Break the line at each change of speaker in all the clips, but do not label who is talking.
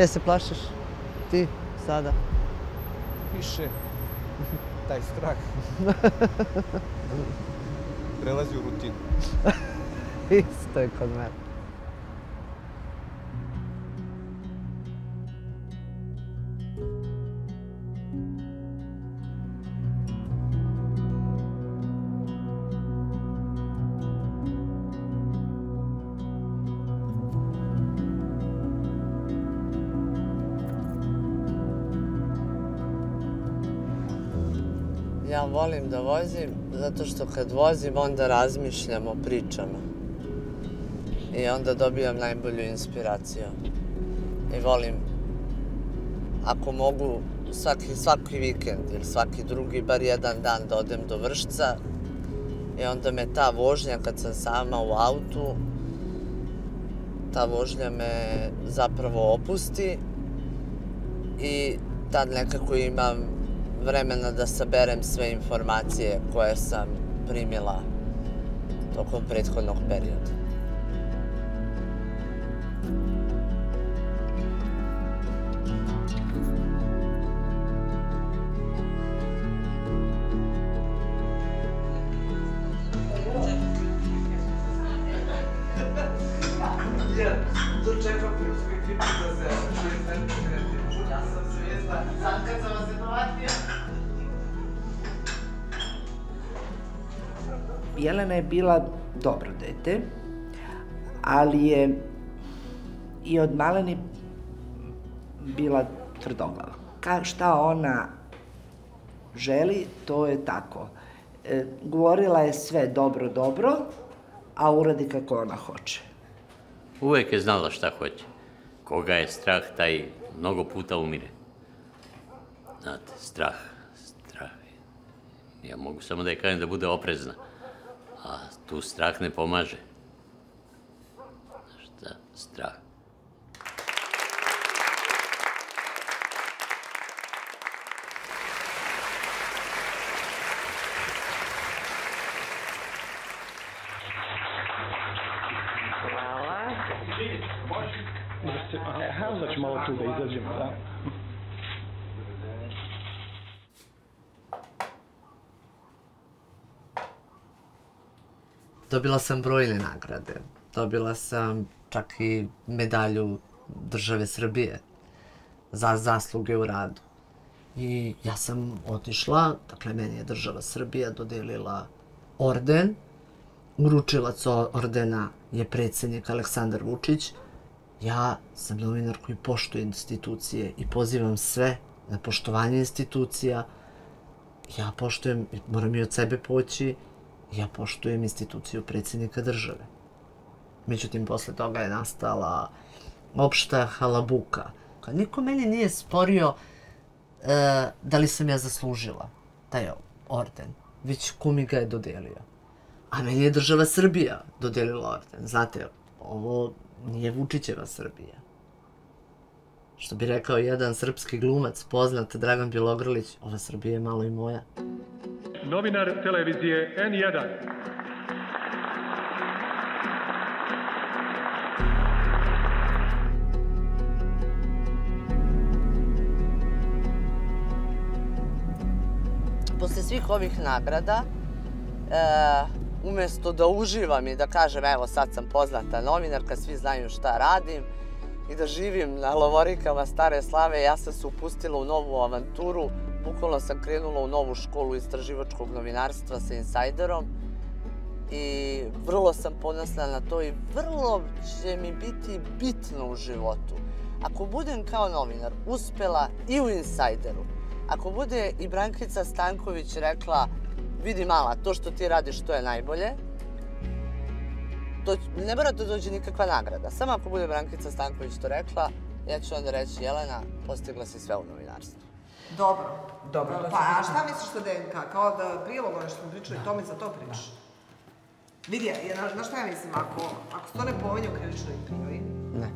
E, se plašiš? Ti, sada?
Više taj strah prelazi u rutinu.
Isto je kod mene. Volim da vozim zato što kad vozim onda razmišljam o pričama. I onda dobijam najbolju inspiraciju. I volim, ako mogu, svaki, svaki vikend ili svaki drugi, bar jedan dan da odem do Vršca. I onda me ta vožnja, kad sam sama u autu, ta vožnja me zapravo opusti i tad nekako imam vremena da saberem sve informacije koje sam primila tokom prethodnog perioda.
Bila dobro dete, ali je i od maleni bila tvrdoglava. Ka, šta ona želi, to je tako. E, govorila je sve dobro, dobro, a uradi kako ona hoće.
Uvek je znala šta hoće. Koga je strah, taj mnogo puta umire. Znate, strah, strah. Ja mogu samo da je kažem da bude oprezna. A tu strah ne pomaže. Šta? Strah.
Evo da ću malo tu da izađemo, da?
Dobila sam brojne nagrade. Dobila sam čak i medalju države Srbije za zasluge u radu. I ja sam otišla, dakle, meni je država Srbija dodelila orden. Uručilac ordena je predsednik Aleksandar Vučić. Ja sam novinar koji poštuje institucije i pozivam sve na poštovanje institucija. Ja poštujem, moram i od sebe poći, ja poštujem instituciju predsjednika države. Međutim, posle toga je nastala opšta halabuka. Niko meni nije sporio e, da li sam ja zaslužila taj orden, već ko mi ga je dodelio. A meni je država Srbija dodelila orden. Znate, ovo nije Vučićeva Srbija. Što bi rekao jedan srpski glumac, poznat Dragan Bjelogrlić, ova Srbija je malo i moja
novinar televizije N1.
Posle svih ovih nagrada, e, umesto da uživam i da kažem evo sad sam poznata novinarka, svi znaju šta radim i da živim na lovorikama stare slave, ja sam se upustila u novu avanturu bukvalno sam krenula u novu školu istraživačkog novinarstva sa Insiderom i vrlo sam ponosna na to i vrlo će mi biti bitno u životu. Ako budem kao novinar uspela i u Insideru, ako bude i Brankica Stanković rekla vidi mala, to što ti radiš to je najbolje, to, ne mora da dođe nikakva nagrada. Samo ako bude Brankica Stanković to rekla, ja ću onda reći Jelena, postigla si sve u novinarstvu.
Dobro.
Dobro.
Pa, a šta misliš sa DNK? Kao da prilog ono što smo pričali, da. tome za to pričaš? Da. Vidi, je, na, na šta ja mislim, ako, ako se to ne pomenje u krivičnoj prijavi?
Ne.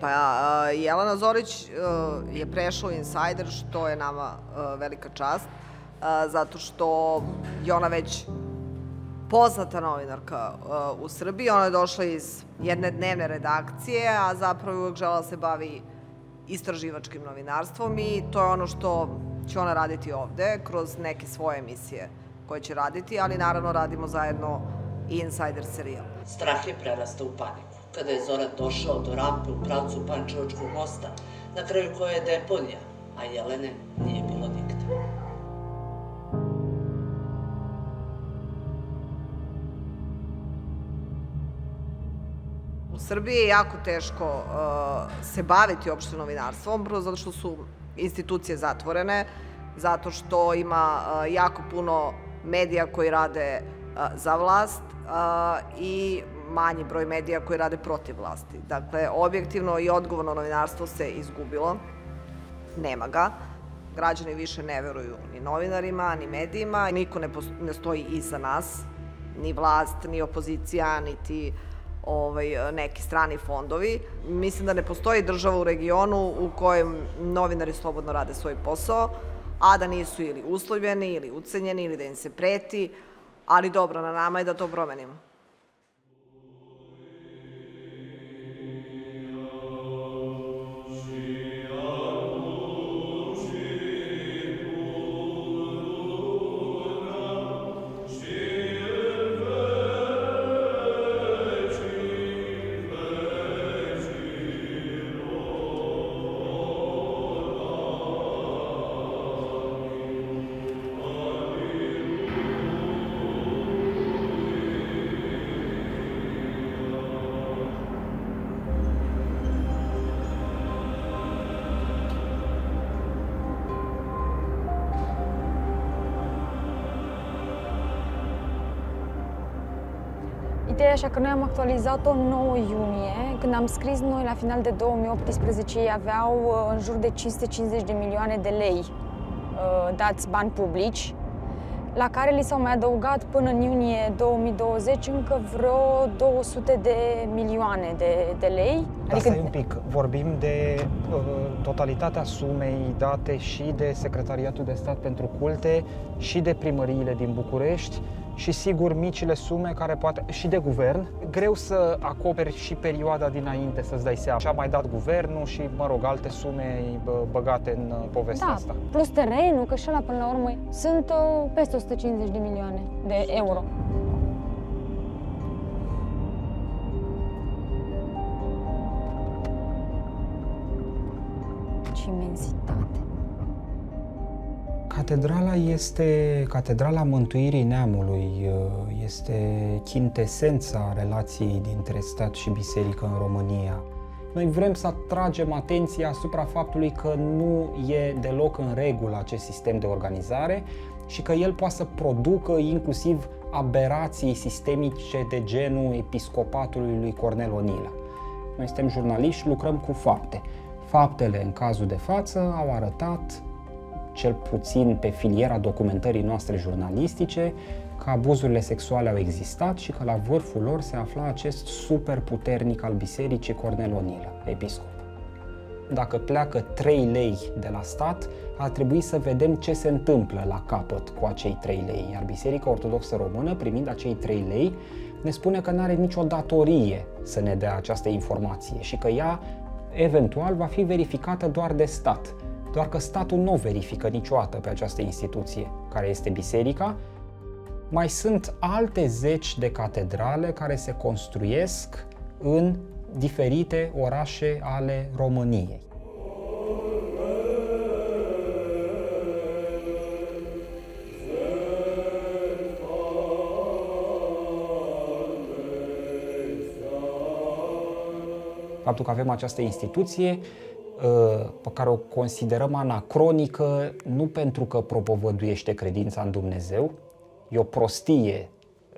Pa, uh, Jelena Zorić uh, je prešla u Insider, što je nama uh, velika čast, uh, zato što je ona već poznata novinarka u Srbiji. Ona je došla iz jedne dnevne redakcije, a zapravo uvek žela da se bavi istraživačkim novinarstvom i to je ono što će ona raditi ovde kroz neke svoje emisije koje će raditi, ali naravno radimo zajedno i Insider serijal.
Strah je prerastao u paniku. Kada je Zoran došao do rampe u pravcu Pančevačkog mosta, na kraju koje je deponija, a Jelene nije bilo nigde.
Srbiji je jako teško uh, se baviti uopšte novinarstvom, prvo zato što su institucije zatvorene, zato što ima uh, jako puno medija koji rade uh, za vlast uh, i manji broj medija koji rade protiv vlasti. Dakle, objektivno i odgovorno novinarstvo se izgubilo, nema ga. Građani više ne veruju ni novinarima, ni medijima, niko ne, ne stoji iza nas, ni vlast, ni opozicija, niti ovaj, neki strani fondovi. Mislim da ne postoji država u regionu u kojem novinari slobodno rade svoj posao, a da nisu ili uslovljeni ili ucenjeni ili da im se preti, ali dobro, na nama je da to promenimo.
Așa că noi am actualizat-o în 9 iunie, când am scris noi la final de 2018 ei aveau uh, în jur de 550 de milioane de lei uh, dați bani publici, la care li s-au mai adăugat până în iunie 2020 încă vreo 200 de milioane de, de lei.
Dar adică... stai un pic, vorbim de uh, totalitatea sumei date și de Secretariatul de Stat pentru Culte și de primăriile din București și sigur micile sume care poate și de guvern. Greu să acoperi și perioada dinainte să-ți dai seama. Și a mai dat guvernul și, mă rog, alte sume băgate în uh, povestea
da,
asta.
plus terenul, că și ăla până la urmă sunt uh, peste 150 de milioane de euro. Ce imensitate!
Catedrala este Catedrala Mântuirii Neamului, uh, este chintesența relației dintre stat și biserică în România. Noi vrem să atragem atenția asupra faptului că nu e deloc în regulă acest sistem de organizare și că el poate să producă inclusiv aberații sistemice de genul episcopatului lui Cornel Onila. Noi suntem jurnaliști, lucrăm cu fapte. Faptele, în cazul de față, au arătat cel puțin pe filiera documentării noastre jurnalistice, că abuzurile sexuale au existat și că la vârful lor se afla acest super puternic al bisericii Cornel Onilă, episcop. Dacă pleacă 3 lei de la stat, ar trebui să vedem ce se întâmplă la capăt cu acei 3 lei. Iar Biserica Ortodoxă Română, primind acei 3 lei, ne spune că nu are nicio datorie să ne dea această informație și că ea eventual va fi verificată doar de stat doar că statul nu verifică niciodată pe această instituție, care este biserica. Mai sunt alte zeci de catedrale care se construiesc în diferite orașe ale României. Faptul că avem această instituție Uh, pe care o considerăm anacronică nu pentru că propovăduiește credința în Dumnezeu, e o prostie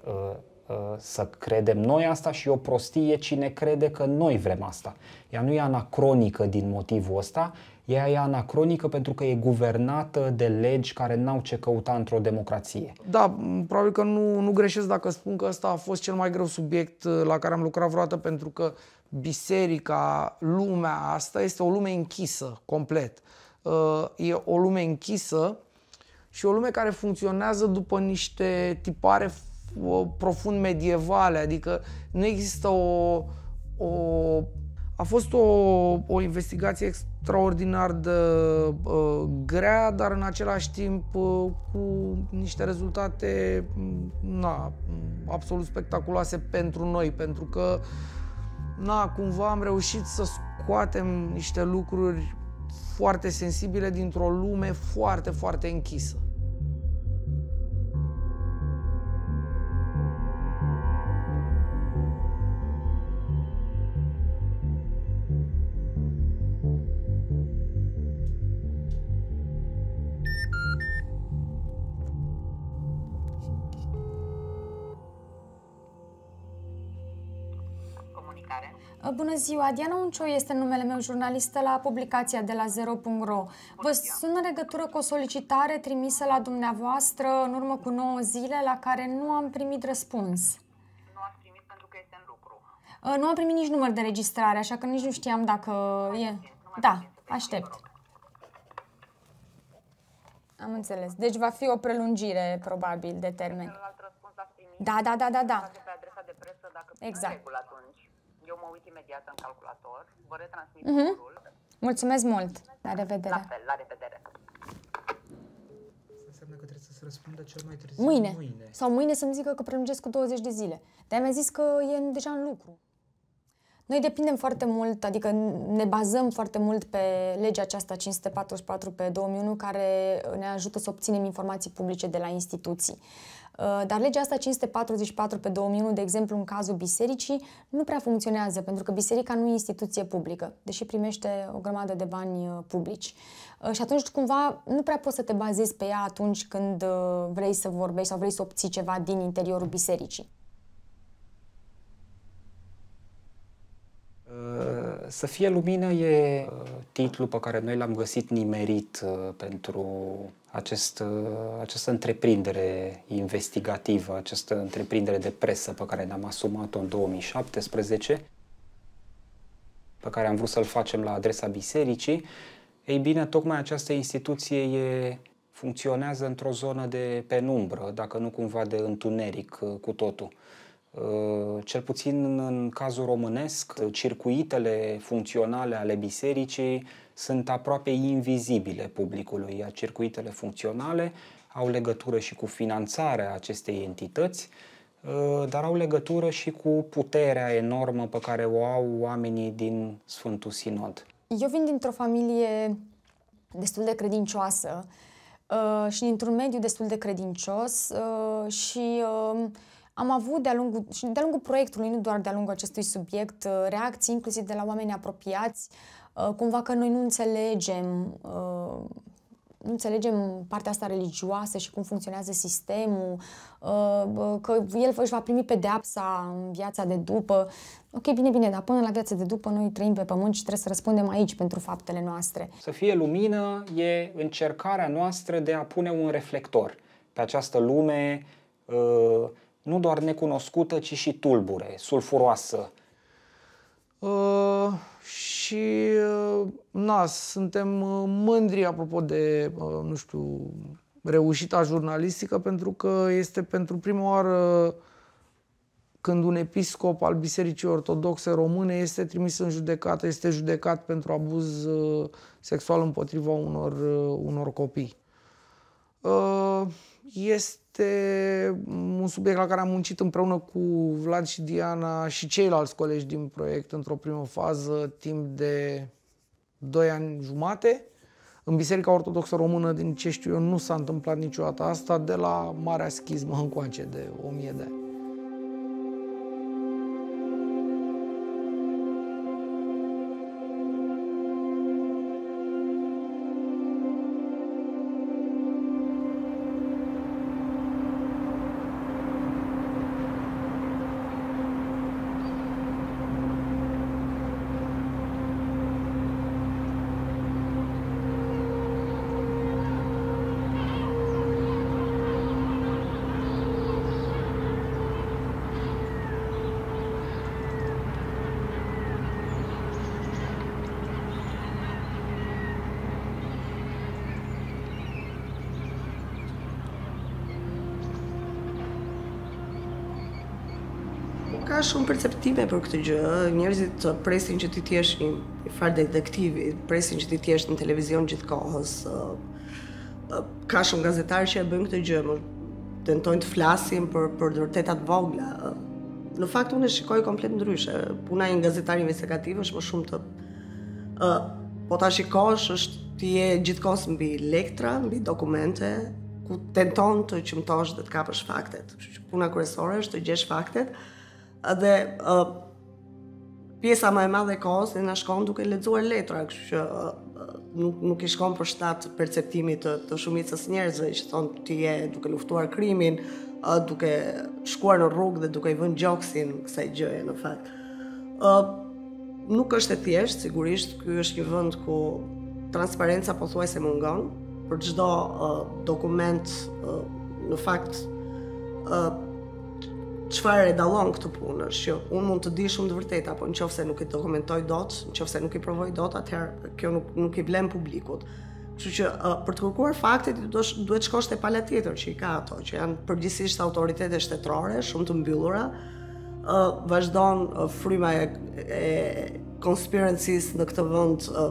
uh, uh, să credem noi asta și e o prostie cine crede că noi vrem asta. Ea nu e anacronică din motivul ăsta, ea e anacronică pentru că e guvernată de legi care n-au ce căuta într-o democrație.
Da, probabil că nu, nu greșesc dacă spun că ăsta a fost cel mai greu subiect la care am lucrat vreodată pentru că biserica, lumea asta este o lume închisă complet. Uh, e o lume închisă și o lume care funcționează după niște tipare uh, profund medievale, adică nu există o, o a fost o, o investigație extraordinar de uh, grea, dar în același timp uh, cu niște rezultate mm, na, absolut spectaculoase pentru noi, pentru că na, cumva am reușit să scoatem niște lucruri foarte sensibile dintr-o lume foarte, foarte închisă.
Bună ziua, Diana Uncio este numele meu, jurnalistă la publicația de la Zero.ro. Vă sun în legătură cu o solicitare trimisă la dumneavoastră în urmă cu 9 zile, la care nu am primit răspuns.
Nu ați primit pentru că este în lucru.
Uh, Nu am primit nici număr de registrare, așa că nici nu știam dacă e... Da, aștept. Am înțeles. Deci va fi o prelungire, probabil, de termen.
Celălalt răspuns l-ați primit.
Da, da, da, da, da.
Face pe adresa de presă dacă
Exact.
În regulă atunci. Eu mă uit imediat în calculator, vă retransmit
Mhm.
numărul.
Mulțumesc mult. La
La
revedere.
fel, la revedere.
Înseamnă că trebuie să se răspundă cel mai târziu
Mâine.
mâine.
Sau mâine să-mi zică că prelungesc cu 20 de zile. De-aia mi-a zis că e în- deja în lucru. Noi depindem foarte mult, adică ne bazăm foarte mult pe legea aceasta 544 pe 2001 care ne ajută să obținem informații publice de la instituții. Uh, Dar legea asta 544 pe 2001, de exemplu, în cazul bisericii, nu prea funcționează, pentru că biserica nu e instituție publică, deși primește o grămadă de bani uh, publici. Uh, Și atunci, cumva, nu prea poți să te bazezi pe ea atunci când uh, vrei să vorbești sau vrei să obții ceva din interiorul bisericii.
Să fie lumină e uh, titlul pe care noi l-am găsit nimerit uh, pentru acest, uh, această întreprindere investigativă, această întreprindere de presă pe care ne-am asumat-o în 2017, pe care am vrut să-l facem la adresa bisericii. Ei bine, tocmai această instituție e, funcționează într-o zonă de penumbră, dacă nu cumva de întuneric uh, cu totul. Uh, Cel puțin în cazul românesc, uh, circuitele funcționale ale bisericii sunt aproape invizibile publicului, iar circuitele funcționale au legătură și cu finanțarea acestei entități, uh, dar au legătură și cu puterea enormă pe care o au oamenii din Sfântul Sinod.
Eu vin dintr-o familie destul de credincioasă uh, și dintr-un mediu destul de credincios uh, și uh, am avut de-a lungul, și de-a lungul proiectului, nu doar de-a lungul acestui subiect, uh, reacții inclusiv de la oameni apropiați, uh, cumva că noi nu înțelegem uh, nu înțelegem partea asta religioasă și cum funcționează sistemul, uh, uh, că el își va primi pedeapsa în viața de după. Ok, bine, bine, dar până la viața de după noi trăim pe pământ și trebuie să răspundem aici pentru faptele noastre.
Să fie lumină e încercarea noastră de a pune un reflector pe această lume uh, nu doar necunoscută, ci și tulbure, sulfuroasă.
Uh, și uh, na, suntem uh, mândri apropo de, uh, nu știu, reușita jurnalistică pentru că este pentru prima oară când un episcop al Bisericii Ortodoxe Române este trimis în judecată, este judecat pentru abuz uh, sexual împotriva unor, uh, unor copii. Uh, Este un subiect la care am muncit împreună cu Vlad și Diana și ceilalți colegi din proiect într-o primă fază timp de 2 ani jumate. În Biserica Ortodoxă Română, din ce știu eu, nu s-a întâmplat niciodată asta de la Marea Schismă încoace de 1000 de ani.
Shumë perceptime për këtë gjë. Njerëzit të presin që ti të jesh një farë detektivi, presin që ti të jesh në televizion gjithkohës. Ka shumë gazetarë që e bëjnë këtë gjë, më tentojnë të flasin për për të vërtetat vogla. Në fakt unë e shikoj komplet ndryshe. Puna e një gazetari investigativ është më shumë të ë po ta shikosh është ti je gjithkohës mbi lektra, mbi dokumente, ku tenton të qëmtosh dhe të kapësh faktet. Kështu që puna kryesore është të gjesh faktet dhe ë pjesa më e madhe e kohës na shkon duke lexuar letra, kështu që ë, nuk nuk i shkon për shtat perceptimit të, të shumicës njerëzve që thonë ti je duke luftuar krimin, ë, duke shkuar në rrugë dhe duke i vënë gjoksin kësaj gjëje në fakt. ë nuk është e thjeshtë, sigurisht ky është një vend ku transparenca pothuajse mungon për çdo uh, dokument uh, në fakt uh, çfarë e dallon këtë punë është që unë mund të di shumë të vërteta, po nëse nuk i dokumentoj dot, nëse nuk i provoj dot, atëherë kjo nuk nuk i vlen publikut. Kështu që uh, për të kërkuar faktet duhet duhet shkosh te pala tjetër që i ka ato, që janë përgjithsisht autoritete shtetërore, shumë të mbyllura. Uh, vazhdon uh, fryma e, e conspiracies në këtë vend uh,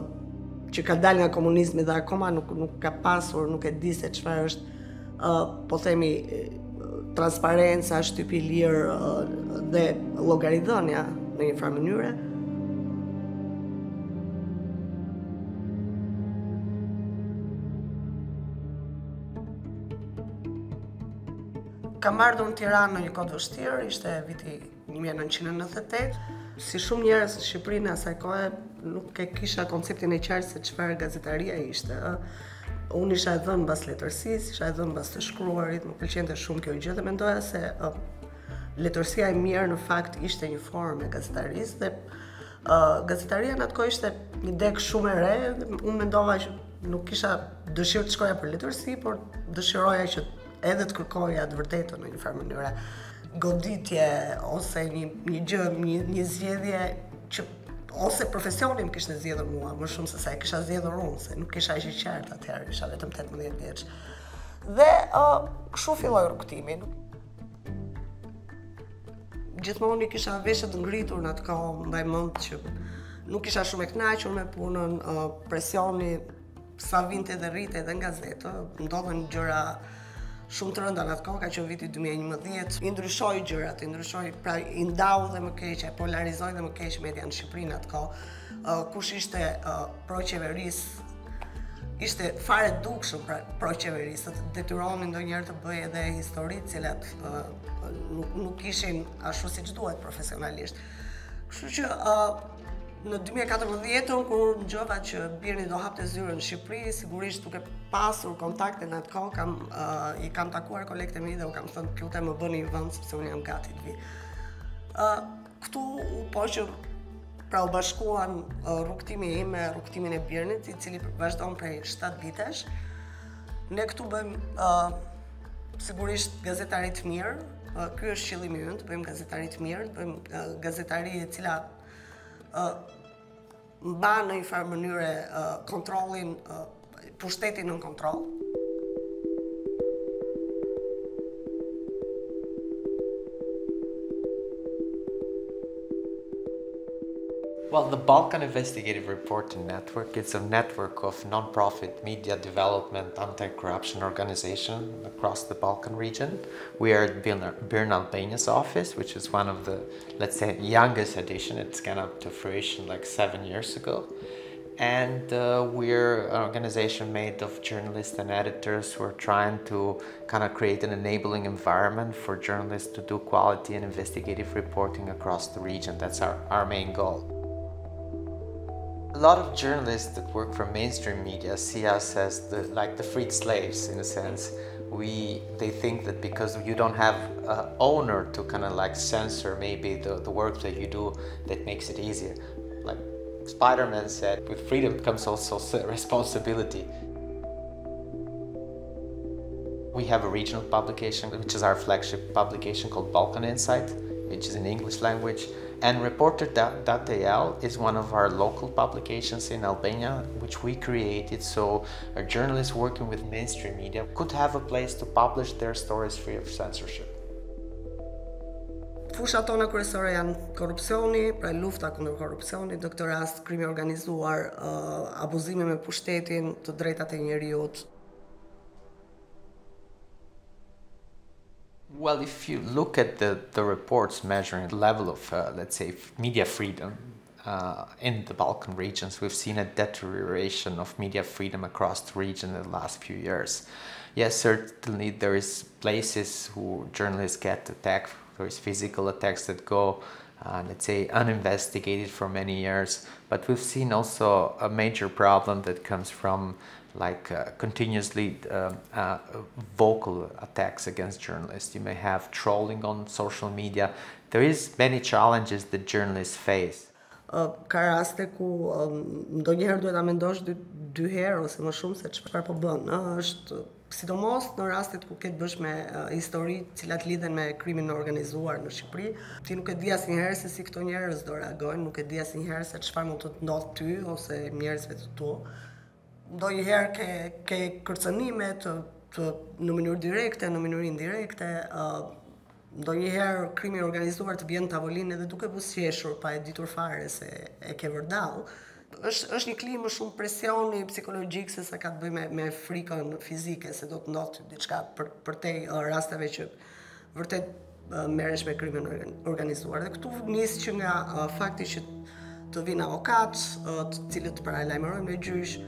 që ka dalë nga komunizmi dhe akoma nuk nuk ka pasur, nuk e di se çfarë është uh, po themi transparenca, shtypi lirë uh, dhe llogaridhënia në një farë mënyre. Kam ardhur në Tiranë në një kohë vështirë, ishte viti 1998. Si shumë njerëz në Shqipëri në asaj kohe nuk e kisha konceptin e qartë se çfarë gazetaria ishte. ë. Unë isha e dhënë mbas letërsisë, isha e dhënë mbas të shkruarit, më pëlqente shumë kjo gjë dhe mendoja se ë, letërsia e mirë në fakt ishte një formë e gazetarisë dhe uh, gazetaria në atë ishte një dek shumë e re dhe unë mendova që nuk kisha dëshirë të shkoja për letërsi, por dëshiroja që edhe të kërkoja të vërtetën në një farë mënyre goditje ose një një gjë, një, një zgjedhje që ose profesioni më kishte zgjedhur mua më shumë se sa e kisha zgjedhur unë, se nuk kisha i qartë atëherë, isha vetëm 18 vjeç. Dhe uh, kështu filloi rrugtimi. Gjithmonë i kisha veshët ngritur në atë kohë, mbaj mend që nuk isha shumë e kënaqur me punën, uh, presioni sa vinte dhe rrite edhe nga gazetë, ndodhen gjëra shumë të rënda në atë kohë, ka qenë viti 2011, i ndryshoi gjërat, i ndryshoi, pra i ndau dhe më keq, e polarizoi dhe më keq media në Shqipëri në atë kohë. Uh, kush ishte uh, pro ishte fare dukshëm pra pro qeveris, të detyrohemi ndonjëherë të bëj edhe histori të cilat uh, nuk nuk ishin ashtu siç duhet profesionalisht. Kështu që uh, në 2014 kur ngjova që Birni do hapte zyrën në Shqipëri, sigurisht duke pasur kontakte në atë kohë, kam uh, i kam takuar kolegët e mi dhe u kam thënë lutem më bëni një vend sepse unë jam gati të vi. Uh, këtu u po që pra u bashkuan uh, rrugtimi im me rrugtimin e Birnit, i cili vazhdon prej 7 vitesh. Ne këtu bëjmë uh, sigurisht gazetari të mirë, uh, ky është qëllimi ynë, të bëjmë të mirë, të bëjmë uh, gazetari e cila uh, mban në një farë mënyre uh, kontrollin, uh, pushtetin në kontroll.
Well, the Balkan Investigative Reporting Network is a network of non-profit media development anti-corruption organization across the Balkan region. We are at Birn Albania's office, which is one of the, let's say, youngest edition. It's kind of to fruition like seven years ago. And uh, we're an organization made of journalists and editors who are trying to kind of create an enabling environment for journalists to do quality and investigative reporting across the region. That's our, our main goal. A lot of journalists that work for mainstream media see us as the, like the freed slaves in a sense. We, they think that because you don't have an owner to kind of like censor maybe the, the work that you do, that makes it easier. Like Spider-Man said, with freedom comes also responsibility. We have a regional publication, which is our flagship publication called Balkan Insight, which is in English language. And Reporter.al is one of our local publications in Albania, which we created so a journalist working with mainstream media could have a place to publish their stories free of censorship.
Fusha tona kryesore janë korrupsioni, pra lufta kundër korrupsionit, në krimi organizuar, uh, abuzimi me pushtetin, të drejtat e njerëzit.
Well, if you look at the, the reports measuring the level of, uh, let's say, media freedom uh, in the Balkan regions, we've seen a deterioration of media freedom across the region in the last few years. Yes, certainly there is places who journalists get attacked, there is physical attacks that go, uh, let's say, uninvestigated for many years. But we've seen also a major problem that comes from like uh, continuously uh, uh, vocal attacks against journalists. You may have trolling on social media. There is many challenges that journalists face.
Ka raste ku ndonjëherë duhet ta mendosh dy herë ose më shumë se çfarë po bën. Ëh, është sidomos në rastet ku ke të bësh me histori të cilat lidhen me krimin e organizuar në Shqipëri. Ti nuk e di asnjëherë se si këto njerëz do reagojnë, nuk e di asnjëherë se çfarë mund të të ndodh ty ose njerëzve të tu do një herë ke, ke kërcënime të, të, në mënyrë direkte, në mënyrë indirekte, uh, do një herë krimi organizuar të bjenë tavolinë edhe duke busjeshur pa e ditur fare se e ke vërdal. Është, është një klimë shumë presioni psikologjik se sa ka të bëj me, me frikën fizike, se do të diçka për, për te uh, rasteve që vërtet uh, meresh me krimin organizuar. Dhe këtu nisë që nga uh, fakti që të vinë avokat, uh, të cilët paralajmërojnë me gjysh,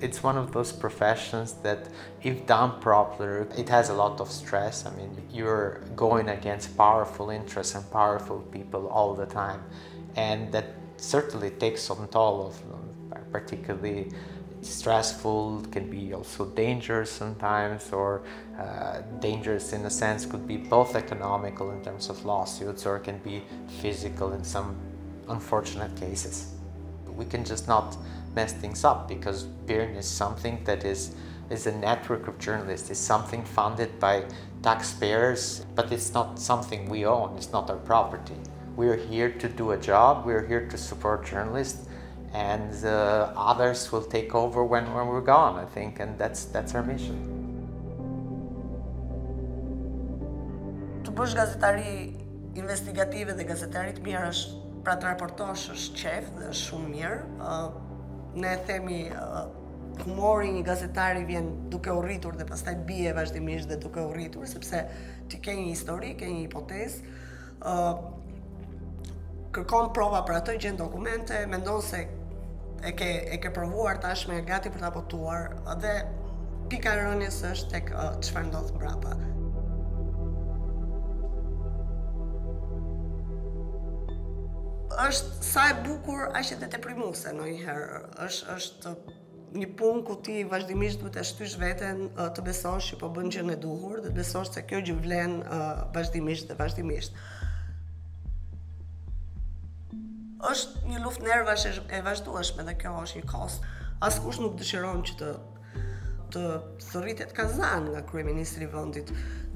it's one of those professions that if done properly it has a lot of stress. I mean you're going against powerful interests and powerful people all the time and that certainly takes some toll of them particularly stressful can be also dangerous sometimes or uh, dangerous in a sense could be both economical in terms of lawsuits or can be physical in some unfortunate cases we can just not mess things up because Birn is something that is is a network of journalists. It's something funded by taxpayers, but it's not something we own. It's not our property. We're here to do a job. We're here to support journalists, and uh, others will take over when, when we're gone. I think, and that's that's our mission.
Të bësh gazetari investigative dhe gazetari të mirë është pra të raportosh është qef dhe është shumë mirë. Uh, ne themi uh, humori një gazetari vjen duke u rritur dhe pastaj bie vazhdimisht dhe duke u rritur sepse ti ke një histori, ke një hipotezë, uh, kërkon prova për atë, gjen dokumente, mendon se e ke e ke provuar tashmë gati për ta botuar dhe pika e rënies është tek çfarë uh, ndodh mbrapa. është sa e bukur, aq edhe deprimuese ndonjëherë. Është është një punë ku ti vazhdimisht duhet të shtysh veten të besosh që po bën gjën e duhur dhe të besosh se kjo gjë vlen vazhdimisht dhe vazhdimisht. Është një luftë nervash e vazhdueshme dhe kjo është një kost. Askush nuk dëshiron që të të thërritet kazan nga kryeministri i vendit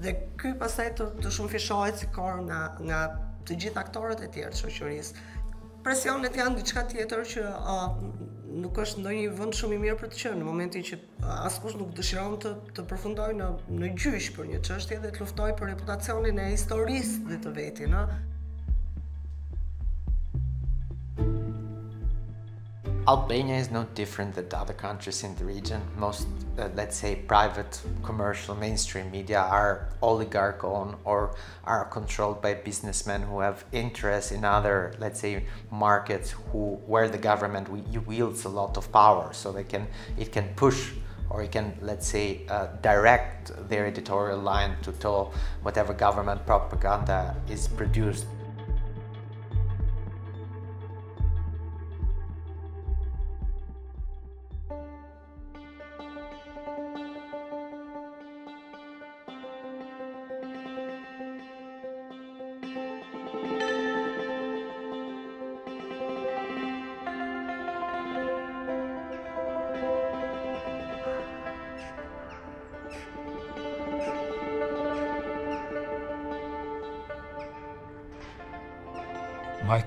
dhe ky pastaj të, të shumë fishohet si kor nga nga të gjithë aktorët e tjerë të shoqërisë. Presionet janë diçka tjetër që uh, nuk është ndonjë vend shumë i mirë për të qenë në momentin që askush nuk dëshiron të të përfundojë në në gjyq për një çështje dhe të luftojë për reputacionin e historisë dhe të vetin, ëh.
Albania is no different than other countries in the region. Most, uh, let's say, private, commercial, mainstream media are oligarch-owned or are controlled by businessmen who have interests in other, let's say, markets who where the government wields a lot of power, so they can it can push or it can, let's say, uh, direct their editorial line to tell whatever government propaganda is produced.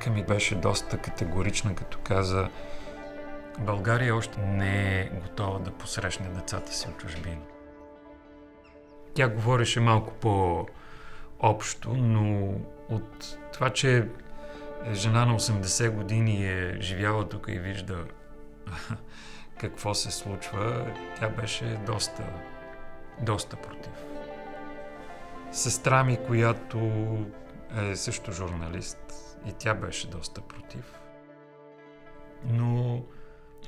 Майка ми беше доста категорична, като каза България още не е готова да посрещне децата си от чужбина. Тя говореше малко по общо, но от това, че жена на 80 години е живяла тук и вижда какво се случва, тя беше доста, доста против. Сестра ми, която е също журналист, и тя беше доста против. Но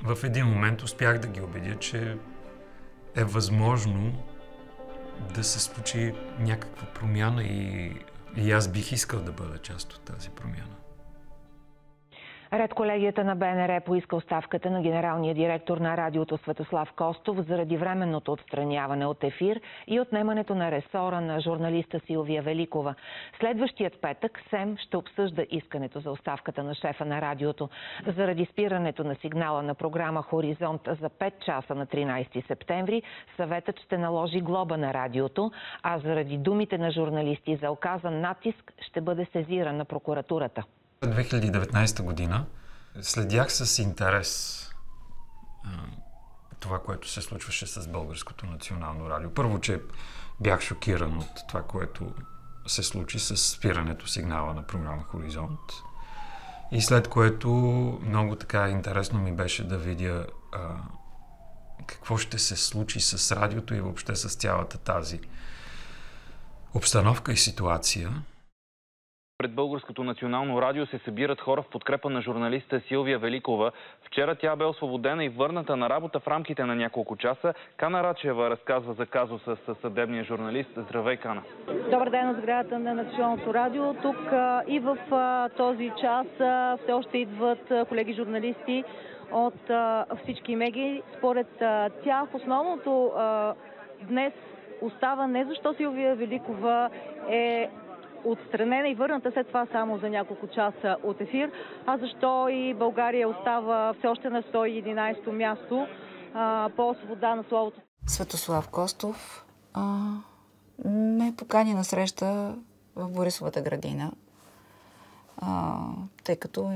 в един момент успях да ги убедя, че е възможно да се случи някаква промяна и, и аз бих искал да бъда част от тази промяна.
Ред колегията на БНР поиска оставката на генералния директор на радиото Светослав Костов заради временното отстраняване от ефир и отнемането на ресора на журналиста Силвия Великова. Следващият петък СЕМ ще обсъжда искането за оставката на шефа на радиото. Заради спирането на сигнала на програма Хоризонт за 5 часа на 13 септември, съветът ще наложи глоба на радиото, а заради думите на журналисти за оказан натиск ще бъде сезиран на прокуратурата.
2019 година следях с интерес това, което се случваше с Българското национално радио. Първо, че бях шокиран от това, което се случи с спирането сигнала на програма Хоризонт. И след което много така интересно ми беше да видя а, какво ще се случи с радиото и въобще с цялата тази обстановка и ситуация.
Пред Българското национално радио се събират хора в подкрепа на журналиста Силвия Великова. Вчера тя бе освободена и върната на работа в рамките на няколко часа. Кана Рачева разказва за казуса с съдебния журналист. Здравей, Кана!
Добър ден на сградата на Националното радио. Тук и в този час все още идват колеги журналисти от всички меги. Според тях основното днес остава не защо Силвия Великова е отстранена и върната след това само за няколко часа от ефир, а защо и България остава все още на 111-то място а, по свобода на словото.
Светослав Костов а, ме покани на среща в Борисовата градина, а, тъй като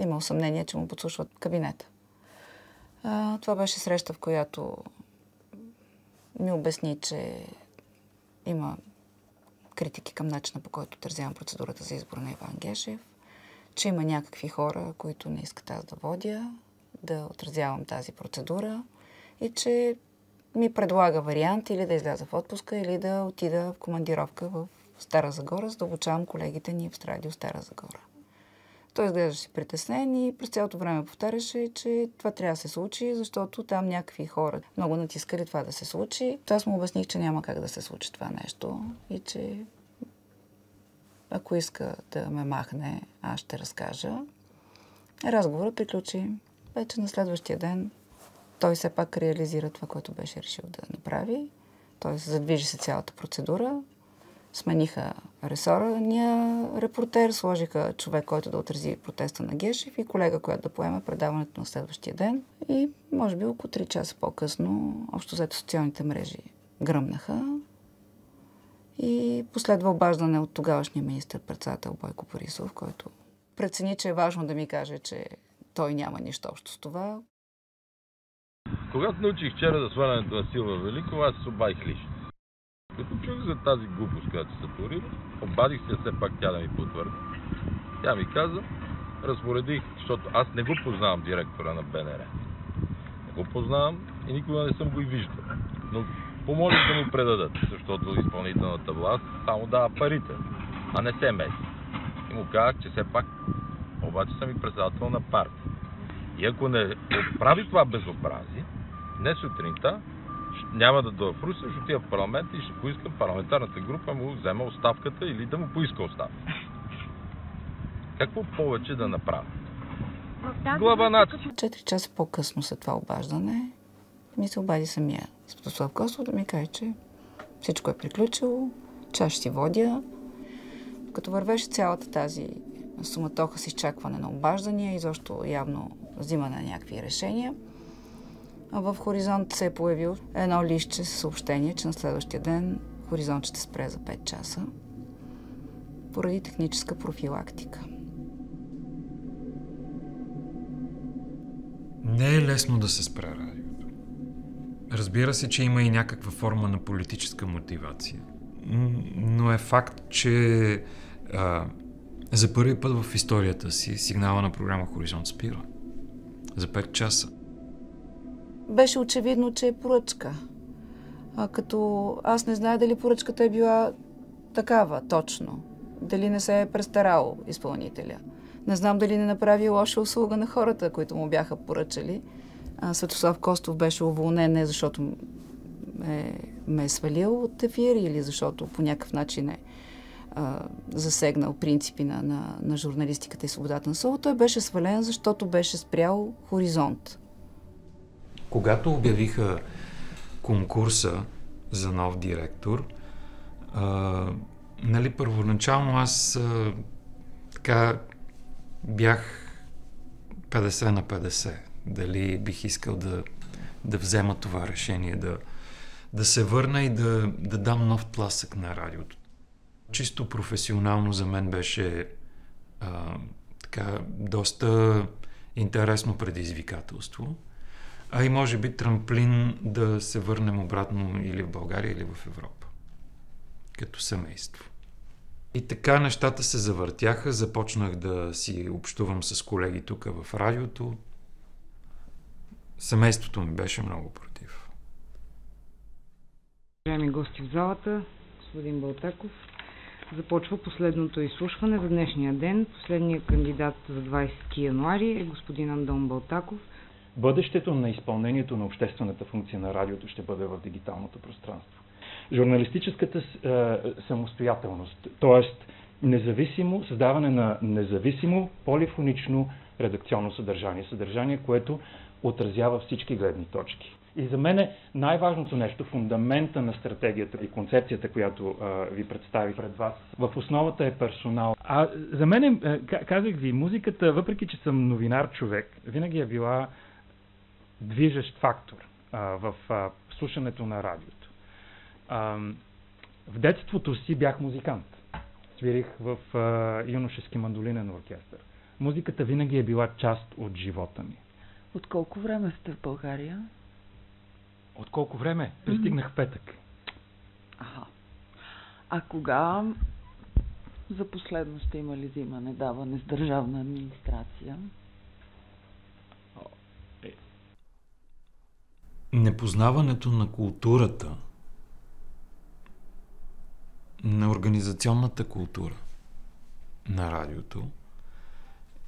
имал съмнение, че му подслушват кабинета. А, това беше среща, в която ми обясни, че има критики към начина по който отразявам процедурата за избор на Иван Гешев, че има някакви хора, които не искат аз да водя, да отразявам тази процедура и че ми предлага вариант или да изляза в отпуска, или да отида в командировка в Стара Загора, за да обучавам колегите ни в радио Стара Загора. Той изглеждаше притеснен и през цялото време повтаряше, че това трябва да се случи, защото там някакви хора много натискали това да се случи. Аз му обясних, че няма как да се случи това нещо и че ако иска да ме махне, аз ще разкажа. Разговорът приключи. Вече на следващия ден той все пак реализира това, което беше решил да направи. Той задвижи се цялата процедура смениха ресорния репортер, сложиха човек, който да отрази протеста на Гешев и колега, която да поеме предаването на следващия ден. И може би около 3 часа по-късно, общо взето социалните мрежи гръмнаха и последва обаждане от тогавашния министр-председател Бойко Борисов, който прецени, че е важно да ми каже, че той няма нищо общо с това.
Когато научих вчера за свалянето на Силва Великова, аз се обадих лично. Като чух за тази глупост, която се сътвори, обадих се все пак тя да ми потвърди. Тя ми каза, разпоредих, защото аз не го познавам директора на БНР. Не го познавам и никога не съм го и виждал. Но помолих да му предадат, защото изпълнителната власт само дава парите, а не се меси. И му казах, че все пак обаче съм и председател на партия. И ако не прави това безобразие, днес сутринта няма да дойда в Русия, ще отида в парламента и ще поискам парламентарната група му взема оставката или да му поиска оставка. Какво повече да направя? Глава над...
Четири часа по-късно след това обаждане ми се обади самия Святослав Костов да ми каже, че всичко е приключило, че аз ще си водя. Като вървеше цялата тази суматоха с изчакване на обаждания и защо явно взимане на някакви решения – в Хоризонт се е появил едно лище с съобщение, че на следващия ден Хоризонт ще спре за 5 часа поради техническа профилактика.
Не е лесно да се спре радиото. Разбира се, че има и някаква форма на политическа мотивация. но е факт, че а, за първи път в историята си сигнала на програма Хоризонт спира. За 5 часа.
Беше очевидно, че е поръчка. А като аз не знае дали поръчката е била такава, точно. Дали не се е престарал изпълнителя. Не знам дали не направи лоша услуга на хората, които му бяха поръчали. А, Светослав Костов беше уволнен не защото е, ме е свалил от ефир или защото по някакъв начин е а, засегнал принципи на, на, на журналистиката и свободата на слово. Той беше свален, защото беше спрял хоризонт.
Когато обявиха конкурса за нов директор, а, нали, първоначално аз а, така бях 50 на 50. Дали бих искал да, да взема това решение, да, да се върна и да, да дам нов тласък на радиото. Чисто професионално за мен беше а, така доста интересно предизвикателство, а и може би трамплин да се върнем обратно или в България, или в Европа. Като семейство. И така нещата се завъртяха, започнах да си общувам с колеги тук в радиото. Семейството ми беше много против.
Уважаеми гости в залата, господин Балтаков, започва последното изслушване за днешния ден. Последният кандидат за 20 януари е господин Андон Балтаков.
Бъдещето на изпълнението на обществената функция на радиото ще бъде в дигиталното пространство. Журналистическата е, самостоятелност, т.е. независимо, създаване на независимо полифонично редакционно съдържание. Съдържание, което отразява всички гледни точки. И за мен е най-важното нещо, фундамента на стратегията и концепцията, която а, ви представих пред вас, в основата е персонал. А за мен, е, казах ви, музиката, въпреки че съм новинар човек, винаги е била движещ фактор а, в а, слушането на радиото. А, в детството си бях музикант. Свирих в а, юношески мандолинен оркестър. Музиката винаги е била част от живота ми.
От колко време сте в България?
От колко време? Пристигнах петък.
Аха. А кога за последно сте имали взимане, даване с държавна администрация?
Непознаването на културата, на организационната култура на радиото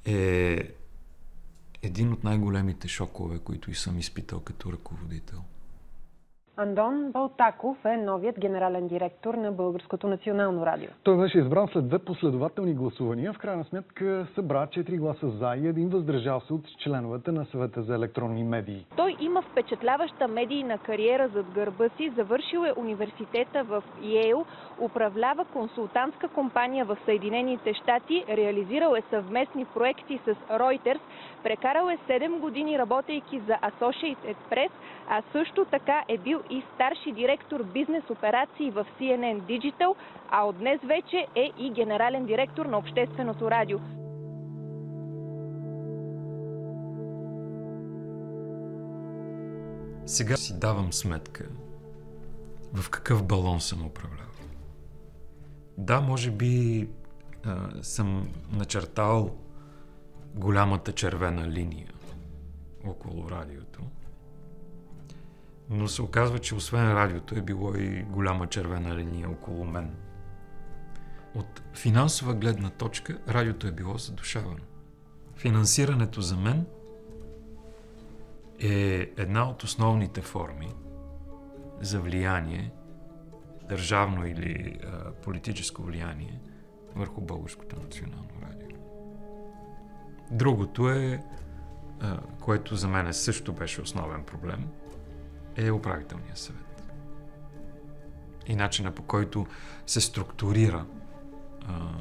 е един от най-големите шокове, които и съм изпитал като ръководител.
Андон Балтаков е новият генерален директор на Българското национално радио.
Той беше избран след две последователни гласувания. В крайна сметка събра 4 гласа за и един въздържал се от членовете на съвета за електронни медии.
Той има впечатляваща медийна кариера зад гърба си. Завършил е университета в Йейл, управлява консултантска компания в Съединените щати, реализирал е съвместни проекти с Reuters, прекарал е 7 години работейки за Associated Press, а също така е бил и старши директор бизнес операции в CNN Digital, а от днес вече е и генерален директор на Общественото радио.
Сега си давам сметка в какъв балон съм управлявал. Да, може би а, съм начертал голямата червена линия около радиото, но се оказва, че освен радиото е било и голяма червена линия около мен. От финансова гледна точка радиото е било задушавано. Финансирането за мен е една от основните форми за влияние, държавно или а, политическо влияние върху Българското национално радио. Другото е, а, което за мен също беше основен проблем – е управителният съвет. И начина по който се структурира а,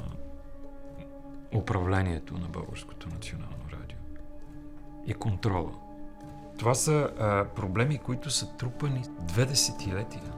управлението на Българското национално радио и контрола. Това са а, проблеми, които са трупани две десетилетия.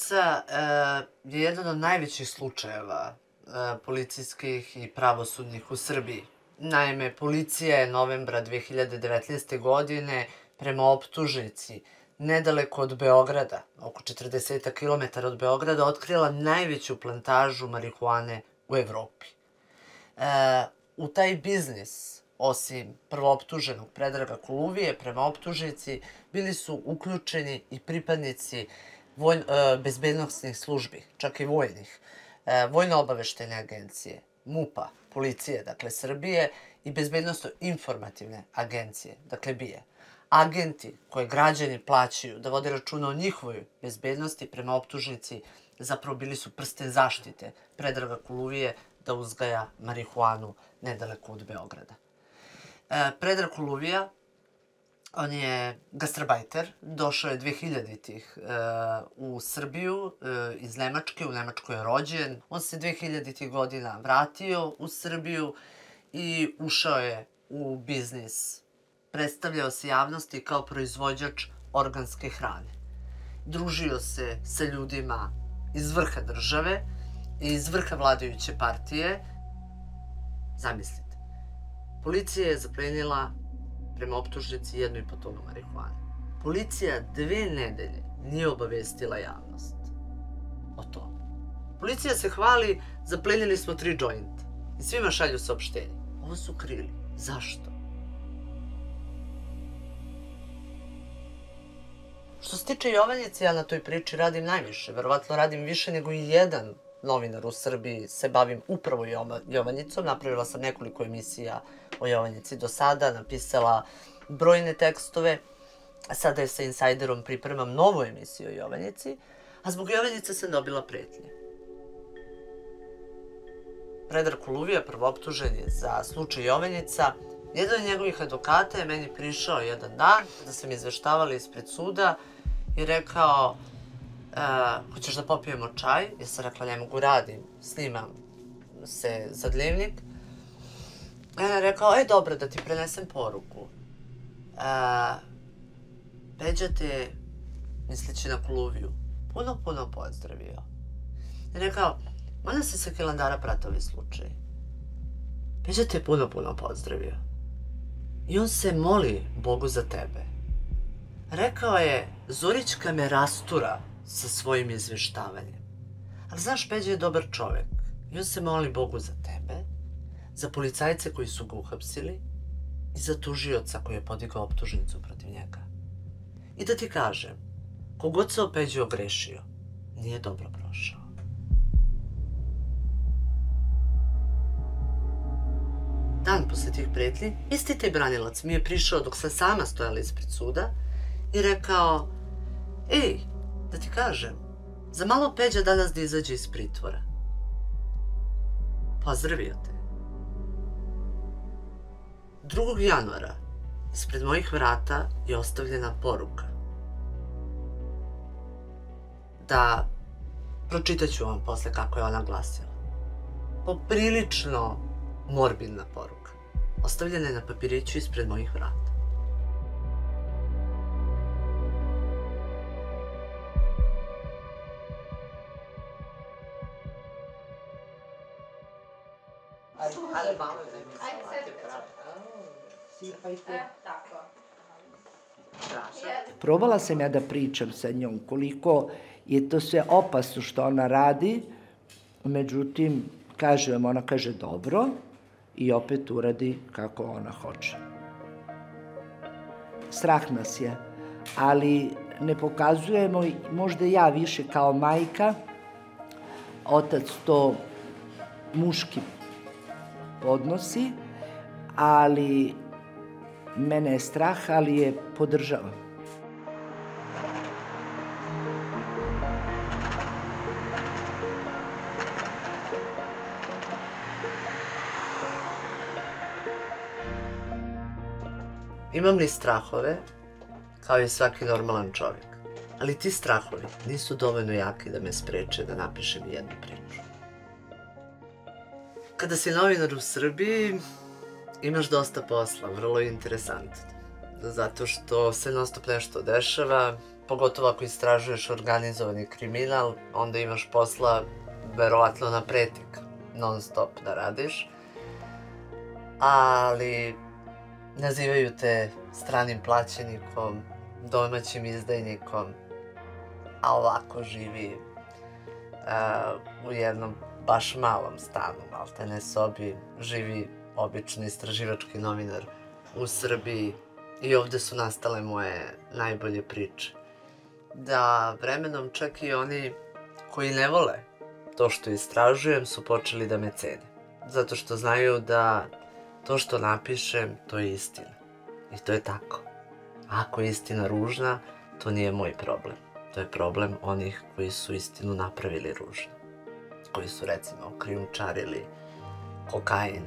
Jovanjica e, je jedan od najvećih slučajeva e, policijskih i pravosudnih u Srbiji. Naime, policija je novembra 2019. godine prema optužnici nedaleko od Beograda, oko 40 km od Beograda, otkrila najveću plantažu marihuane u Evropi. E, u taj biznis, osim prvooptuženog Predraga Kuluvije, prema optužnici, bili su uključeni i pripadnici voj, e, bezbednostnih službi, čak i vojnih, e, vojno-obaveštene agencije, MUPA, policije, dakle Srbije, i bezbednostno-informativne agencije, dakle BIE. Agenti koje građani plaćaju da vode računa o njihovoj bezbednosti prema optužnici zapravo bili su prsten zaštite Predraga Kuluvije da uzgaja marihuanu nedaleko od Beograda. E, Predrag Kuluvija On je gastrabajter, došao je 2000-ih uh, u Srbiju uh, iz Nemačke, u Nemačkoj je rođen. On se 2000-ih godina vratio u Srbiju i ušao je u biznis. Predstavljao se javnosti kao proizvođač organske hrane. Družio se sa ljudima iz vrha države iz vrha vladajuće partije. Zamislite. Policija je zaplenila prema optužnici jednu i po tonu marihuane. Policija dve nedelje nije obavestila javnost o tome. Policija se hvali, zaplenili smo tri jointa i svima šalju saopštenje. Ovo su krili. Zašto? Što se tiče Jovanjice, ja na toj priči radim najviše. Verovatno radim više nego i jedan novinar u Srbiji se bavim upravo Jovanjicom. Napravila sam nekoliko emisija o Jovanjici do sada, napisala brojne tekstove. Sada je sa Insiderom pripremam novu emisiju o Jovanjici, a zbog Jovanjice sam dobila pretnje. Predar Kuluvija, prvooptužen je za slučaj Jovanjica. Jedan od njegovih advokata je meni prišao jedan dan da sam izveštavali ispred suda i rekao uh, hoćeš da popijemo čaj? Ja sam rekla, ne mogu, radim, snimam se za dnevnik. I on je rekao, aj dobro, da ti prenesem poruku. Uh, Peđa te, misleći na Kuluviju, puno, puno pozdravio. I rekao, Mada se sa Kilandara prate ovi slučaj. Peđa te puno, puno pozdravio. I on se moli Bogu za tebe. Rekao je, Zorićka me rastura sa svojim izveštavanjem. Ali znaš, Peđa je dobar čovek. I on se moli Bogu za tebe, za policajce koji su ga uhapsili i za tužioca koji je podigao optužnicu protiv njega. I da ti kažem, kogod se o Peđu ogrešio, nije dobro prošao. Dan posle tih pretnji, isti taj branilac mi je prišao dok sam sama stojala ispred suda i rekao, ej, da ti kažem, za malo Peđa danas da izađe iz pritvora. Pozdravio te. 2. januara ispred mojih vrata je ostavljena poruka. Da pročitat ću vam posle kako je ona glasila. Poprilično morbidna poruka. Ostavljena je na papiriću ispred mojih vrata.
Ale mamy Sipajte. Probala sam ja da pričam sa njom koliko je to sve opasno što ona radi, međutim, kaže vam, ona kaže dobro i opet uradi kako ona hoće. Strah nas je, ali ne pokazujemo, možda ja više kao majka, otac to muški odnosi, ali mene je strah, ali je podržavam.
Imam li strahove, kao i svaki normalan čovjek. Ali ti strahovi nisu dovoljno jaki da me spreče da napišem jednu priču. Kada si novinar u Srbiji, imaš dosta posla, vrlo interesantno. Zato što se non stop nešto dešava, pogotovo ako istražuješ organizovani kriminal, onda imaš posla verovatno na pretik, non stop da radiš. Ali nazivaju te stranim plaćenikom, domaćim izdajnikom, a ovako živi uh, u jednom baš malom stanu, maltene sobi, živi obični istraživački novinar u Srbiji i ovde su nastale moje najbolje priče. Da vremenom čak i oni koji ne vole to što istražujem su počeli da me cene. Zato što znaju da to što napišem, to je istina. I to je tako. Ako je istina ružna, to nije moj problem. To je problem onih koji su istinu napravili ružno. Koji su recimo krijumčarili kokain,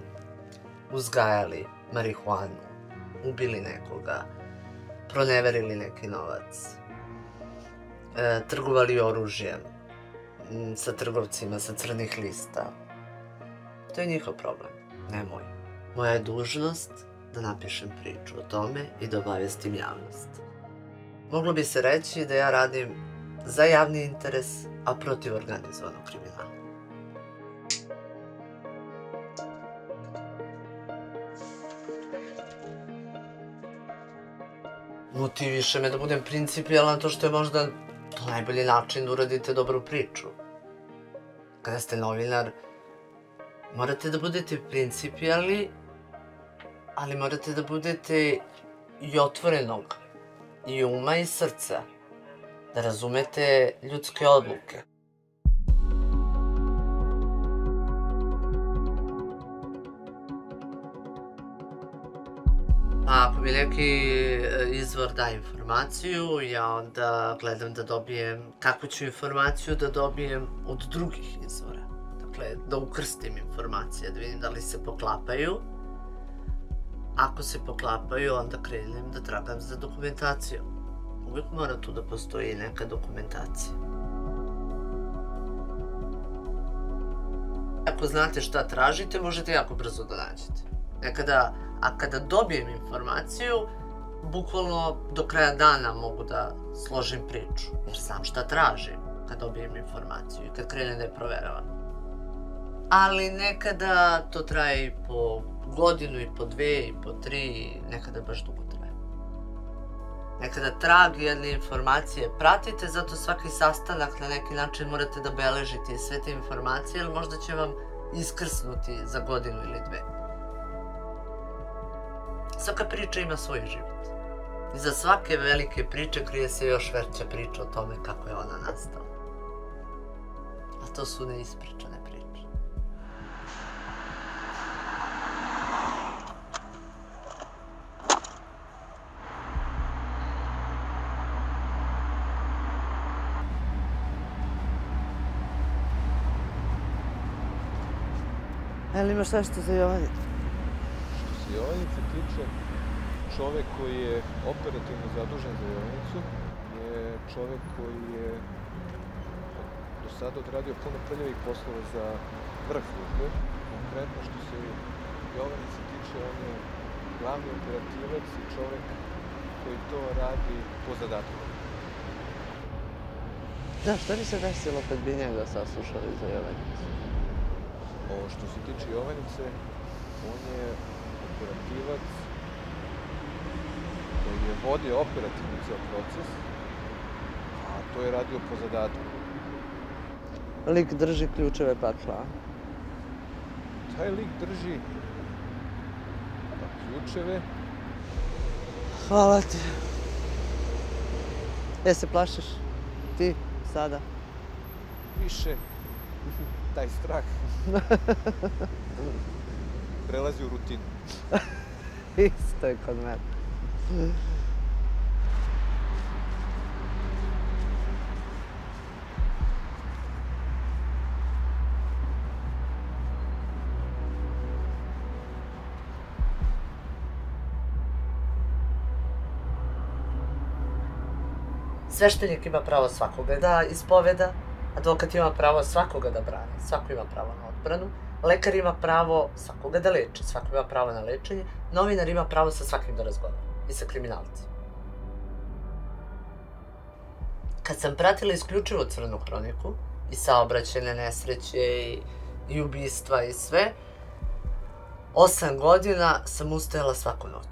uzgajali marihuanu, ubili nekoga, proneverili neki novac, e, trgovali oružjem sa trgovcima sa crnih lista. To je njihov problem, ne moj. Moja je dužnost da napišem priču o tome i da obavestim javnost. Moglo bi se reći da ja radim za javni interes, a protiv organizovanog kriminala. Motiviše me da budem principijalan to što je možda to najbolji način da uradite dobru priču. Kada ste novinar, morate da budete principijalni, ali morate da budete i otvorenog, i uma i srca, da razumete ljudske odluke. A ako mi neki e, izvor da informaciju, ja onda gledam da dobijem kakvu ću informaciju da dobijem od drugih izvora. Dakle, da ukrstim informacije, da vidim da li se poklapaju. Ako se poklapaju, onda krenem da tragam za dokumentacijom. Uvijek mora tu da postoji neka dokumentacija. Ako znate šta tražite, možete jako brzo da nađete. Nekada, a kada dobijem informaciju, bukvalno do kraja dana mogu da složim priču. Jer znam šta tražim kad dobijem informaciju i kad krenem da je proveravam. Ali nekada to traje i po godinu i po dve i po tri, nekada baš dugo traje. Nekada trag jedne informacije pratite, zato svaki sastanak na neki način morate da beležite sve te informacije, jer možda će vam iskrsnuti za godinu ili dve. Svaka priča ima svoj život. Iza svake velike priče krije se još veća priča o tome kako je ona nastala. A to su neispričane priče.
Jel imaš nešto za Jovanicu?
Jovanice tiče, čovek koji je operativno zadužen za Jovanicu je čovek koji je do sada odradio puno prljavih poslova za vrh službe. Konkretno što se Jovanice tiče, on je glavni operativac i čovek koji to radi po zadatku.
Da, šta bi se desilo kad bi njega saslušali za Jovanicu?
O, što se tiče Jovanice, on je operativac koji je vodio operativno ceo proces, a to je radio po zadatku.
Lik drži ključeve pakla.
Taj lik drži pa, ključeve.
Hvala ti. E, se plašiš? Ti, sada?
Više taj strah prelazi u rutinu.
Isto je kod mene.
Sveštenik ima pravo svakoga da ispoveda, advokat ima pravo svakoga da brani, svako ima pravo na odbranu, lekar ima pravo svakoga da leči, svako ima pravo na lečenje, novinar ima pravo sa svakim da razgovara i sa kriminalcem. kad sam pratila isključivo crnu hroniku i saobraćene nesreće i, i ubistva i sve, osam godina sam ustajala svaku noć.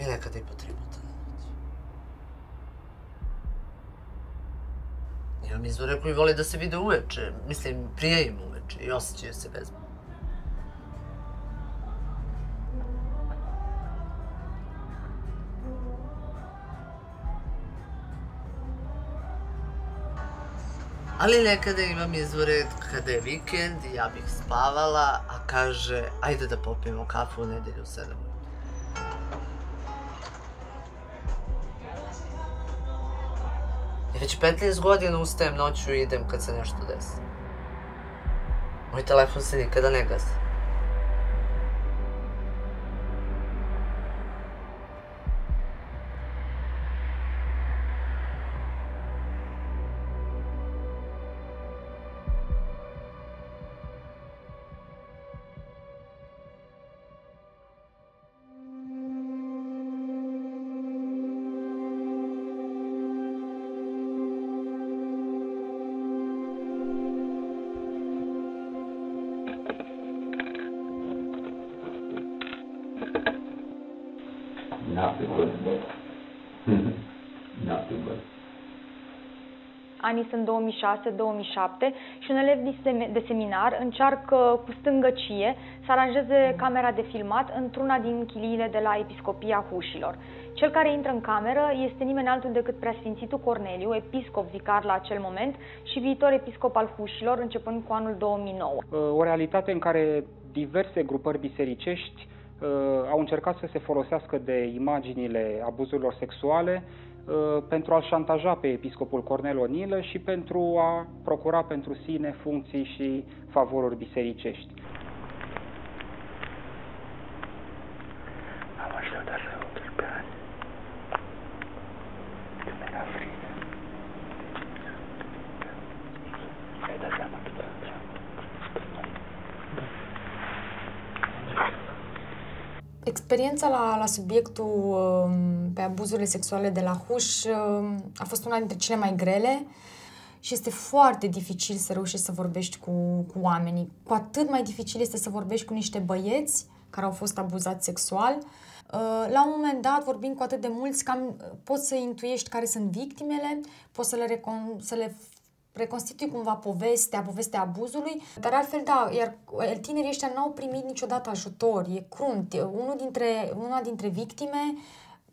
I nekada i po tri puta na noć. Imam izvore koji vole da se vide uveče. Mislim, prije im uveče i osjećaju se bezbedno. Ali nekada imam izvore kada je vikend i ja bih spavala, a kaže, ajde da popijemo kafu u nedelju u 7 I već 15 godina ustajem noću i idem kad se nešto desi. Moj telefon se nikada ne gasi.
Anii sunt 2006-2007 și un elev de sem- de seminar încearcă cu stângăcie să aranjeze camera de filmat într-una din chiliile de la Episcopia Hușilor. Cel care intră în cameră este nimeni altul decât preasfințitul Corneliu, episcop vicar la acel moment și viitor episcop al Hușilor, începând cu anul 2009.
O realitate în care diverse grupări bisericești uh, au încercat să se folosească de imaginile abuzurilor sexuale uh, pentru a-l șantaja pe episcopul Cornel Onilă și pentru a procura pentru sine funcții și favoruri bisericești.
Am așteptat să 18 ani. Când mi-era frică. Mi-ai dat seama că da.
Experiența la, la subiectul um, pe abuzurile sexuale de la Huș um, a fost una dintre cele mai grele și este foarte dificil să reușești să vorbești cu, cu oamenii. Cu atât mai dificil este să vorbești cu niște băieți care au fost abuzați sexual. Uh, La un moment dat, vorbind cu atât de mulți, cam poți să intuiești care sunt victimele, poți să le, recon- să le reconstitui cumva povestea, povestea abuzului, dar altfel da, iar tinerii ăștia n-au primit niciodată ajutor, e crunt. Unul dintre, una dintre victime,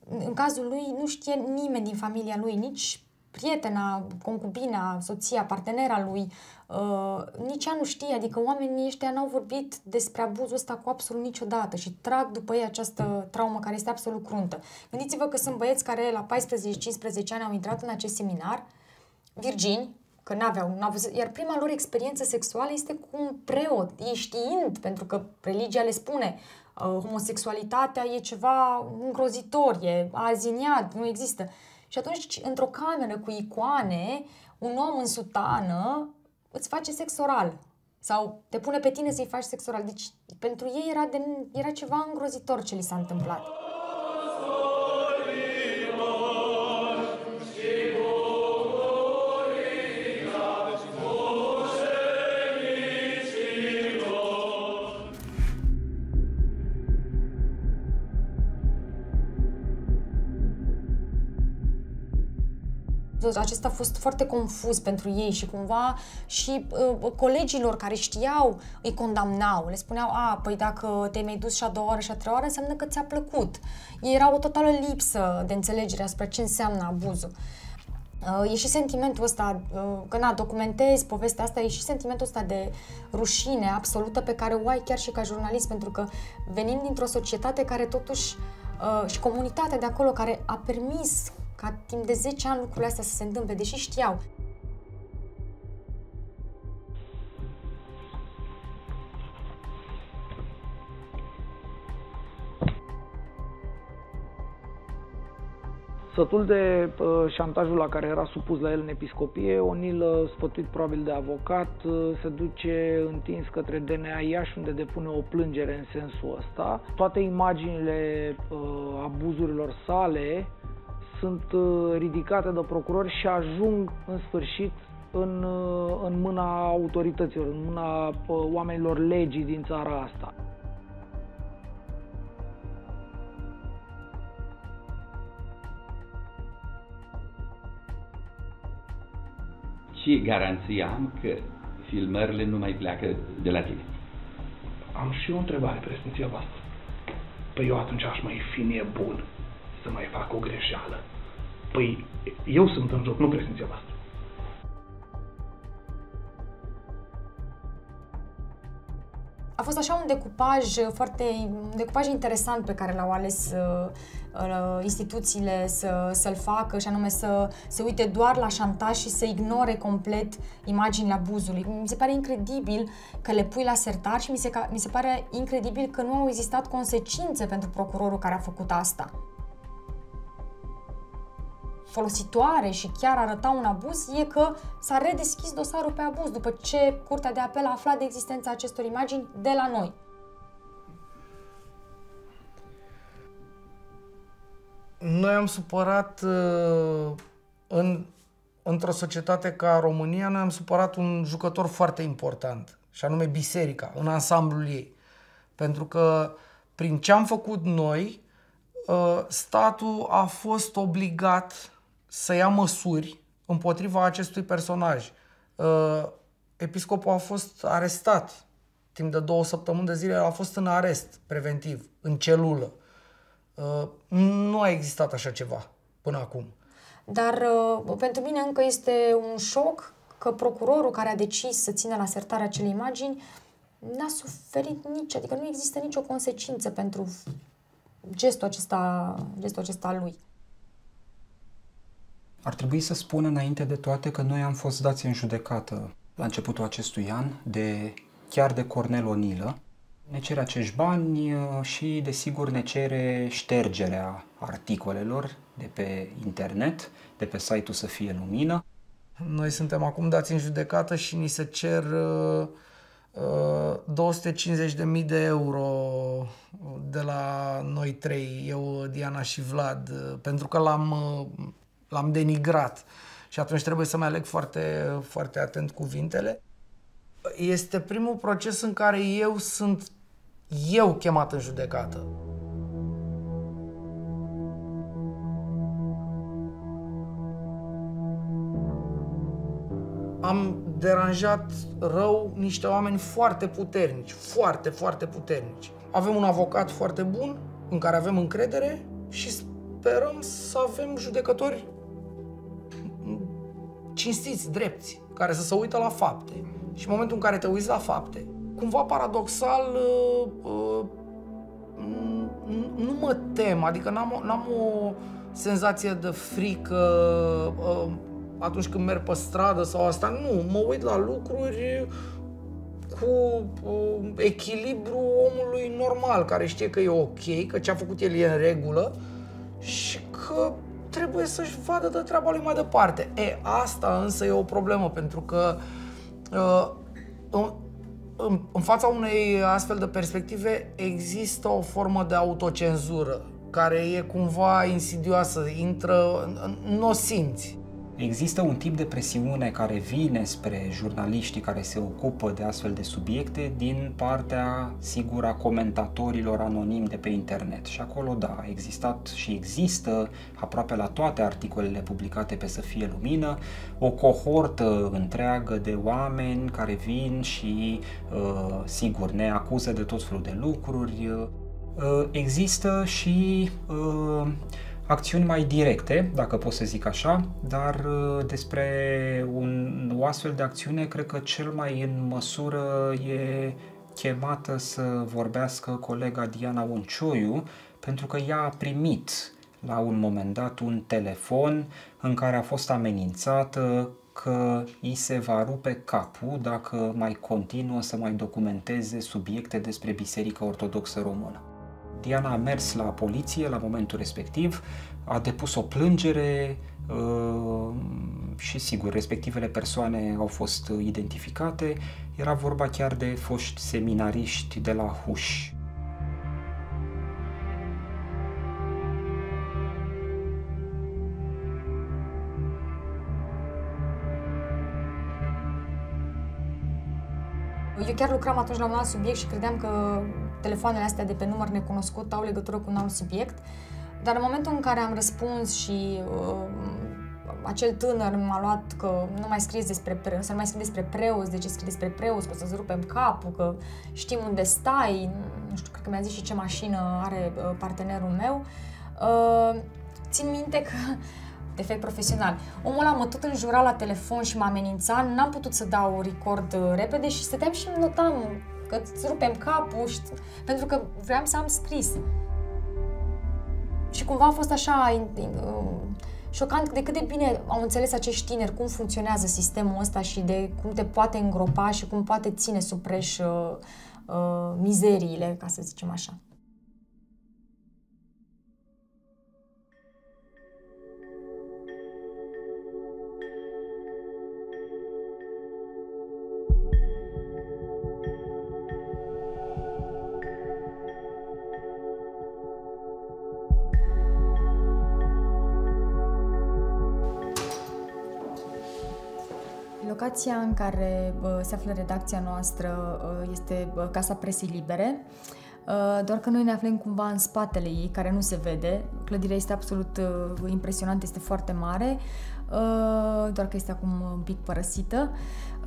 în cazul lui, nu știe nimeni din familia lui, nici prietena, concubina, soția, partenera lui, uh, nici ea nu știe, adică oamenii ăștia n-au vorbit despre abuzul ăsta cu absolut niciodată și trag după ei această traumă care este absolut cruntă. Gândiți-vă că sunt băieți care la 14-15 ani au intrat în acest seminar, virgini, că n-aveau, n-au văzut, iar prima lor experiență sexuală este cu un preot, ei știind, pentru că religia le spune, uh, homosexualitatea e ceva îngrozitor, e aziniat, nu există. Și atunci, într-o cameră cu icoane, un om în sutană îți face sex oral. Sau te pune pe tine să-i faci sex oral. Deci, pentru ei era, de, era ceva îngrozitor ce li s-a întâmplat. Acesta a fost foarte confuz pentru ei și cumva și uh, colegilor care știau îi condamnau. Le spuneau, a, păi dacă te-ai mai dus și a doua oară și a treia oară, înseamnă că ți-a plăcut. Era o totală lipsă de înțelegere asupra ce înseamnă abuzul. Uh, e și sentimentul ăsta, uh, că na, documentezi povestea asta, e și sentimentul ăsta de rușine absolută pe care o ai chiar și ca jurnalist, pentru că venim dintr-o societate care totuși uh, și comunitatea de acolo care a permis ca timp de 10 ani lucrurile astea să se întâmple, deși știau.
Sătul de uh, șantajul la care era supus la el în episcopie, Onil, uh, sfătuit probabil de avocat, uh, se duce întins către DNA Iași, unde depune o plângere în sensul ăsta. Toate imaginile uh, abuzurilor sale
sunt uh, ridicate de procurori și ajung în sfârșit în, uh, în mâna autorităților, în mâna uh, oamenilor legii din țara asta.
Ce garanție am că filmările nu mai pleacă de la tine?
Am și eu o întrebare, președinția voastră. Păi eu atunci aș mai fi nebun să mai fac o greșeală. Păi eu sunt în joc, nu președinția voastră.
A fost așa un decupaj foarte, un decupaj interesant pe care l-au ales uh, uh, instituțiile să, să-l facă și anume să se uite doar la șantaj și să ignore complet imaginile abuzului. Mi se pare incredibil că le pui la sertar și mi se, mi se pare incredibil că nu au existat consecințe pentru procurorul care a făcut asta folositoare și chiar arăta un abuz e că s-a redeschis dosarul pe abuz după ce Curtea de Apel a aflat de existența acestor imagini de la noi.
Noi am supărat uh, în, într-o societate ca România, noi am supărat un jucător foarte important, și anume biserica, în ansamblul ei. Pentru că prin ce am făcut noi, uh, statul a fost obligat să ia măsuri împotriva acestui personaj. Uh, episcopul a fost arestat timp de două săptămâni de zile, a fost în arest preventiv, în celulă. Uh, nu a existat așa ceva până acum.
Dar uh, pentru mine încă este un șoc că procurorul care a decis să țină la sertarea acelei imagini n-a suferit nici, adică nu există nicio consecință pentru gestul acesta, gestul acesta al lui.
Ar trebui să spun înainte de toate că noi am fost dați în judecată la începutul acestui an de chiar de Cornel Onilă. Ne cere acești bani uh, și, desigur, ne cere ștergerea articolelor de pe internet, de pe site-ul Să fie lumină.
Noi suntem acum dați în judecată și ni se cer uh, uh, 250.000 de euro de la noi trei, eu, Diana și Vlad, uh, pentru că l-am uh, l-am denigrat. Și atunci trebuie să mai aleg foarte, foarte atent cuvintele. Este primul proces în care eu sunt eu chemat în judecată. Am deranjat rău niște oameni foarte puternici, foarte, foarte puternici. Avem un avocat foarte bun, în care avem încredere și sperăm să avem judecători cinstiți, drepți, care să se uită la fapte. Și în momentul în care te uiți la fapte, cumva paradoxal, uh, uh, nu mă tem, adică n-am, n-am o senzație de frică uh, atunci când merg pe stradă sau asta. Nu, mă uit la lucruri cu echilibru omului normal, care știe că e ok, că ce a făcut el e în regulă și că trebuie să-și vadă de treaba lui mai departe. E, asta însă e o problemă, pentru că uh, în, în fața unei astfel de perspective există o formă de autocenzură care e cumva insidioasă, intră, nu o simți.
Există un tip de presiune care vine spre jurnaliștii care se ocupă de astfel de subiecte din partea, sigur, a comentatorilor anonimi de pe internet. Și acolo, da, a existat și există aproape la toate articolele publicate pe Să fie lumină o cohortă întreagă de oameni care vin și, uh, sigur, ne acuză de tot felul de lucruri. Uh, există și uh, acțiuni mai directe, dacă pot să zic așa, dar uh, despre un, o astfel de acțiune cred că cel mai în măsură e chemată să vorbească colega Diana Uncioiu, pentru că ea a primit la un moment dat un telefon în care a fost amenințată că îi se va rupe capul dacă mai continuă să mai documenteze subiecte despre Biserica Ortodoxă Română. Diana a mers la poliție la momentul respectiv, a depus o plângere uh, și sigur, respectivele persoane au fost identificate. Era vorba chiar de foști seminariști de la Huș.
Eu chiar lucram atunci la un alt subiect și credeam că telefoanele astea de pe număr necunoscut au legătură cu un alt subiect. Dar în momentul în care am răspuns și uh, acel tânăr m-a luat că nu mai scrie despre pre- să nu mai scrie despre preoți, de ce scrie despre preoți, că o să-ți rupem capul, că știm unde stai, nu știu, cred că mi-a zis și ce mașină are uh, partenerul meu. Uh, țin minte că defect profesional. Omul ăla mă tot înjura la telefon și mă amenința, n-am putut să dau record uh, repede și stăteam și notam că îți rupem capul, și, pentru că vreau să am scris. Și cumva a fost așa in, in, uh, șocant de cât de bine au înțeles acești tineri cum funcționează sistemul ăsta și de cum te poate îngropa și cum poate ține sub preș uh, uh, mizeriile, ca să zicem așa. Locația în care uh, se află redacția noastră uh, este uh, Casa Presei Libere, uh, doar că noi ne aflăm cumva în spatele ei, care nu se vede. Clădirea este absolut uh, impresionantă, este foarte mare, uh, doar că este acum un pic părăsită.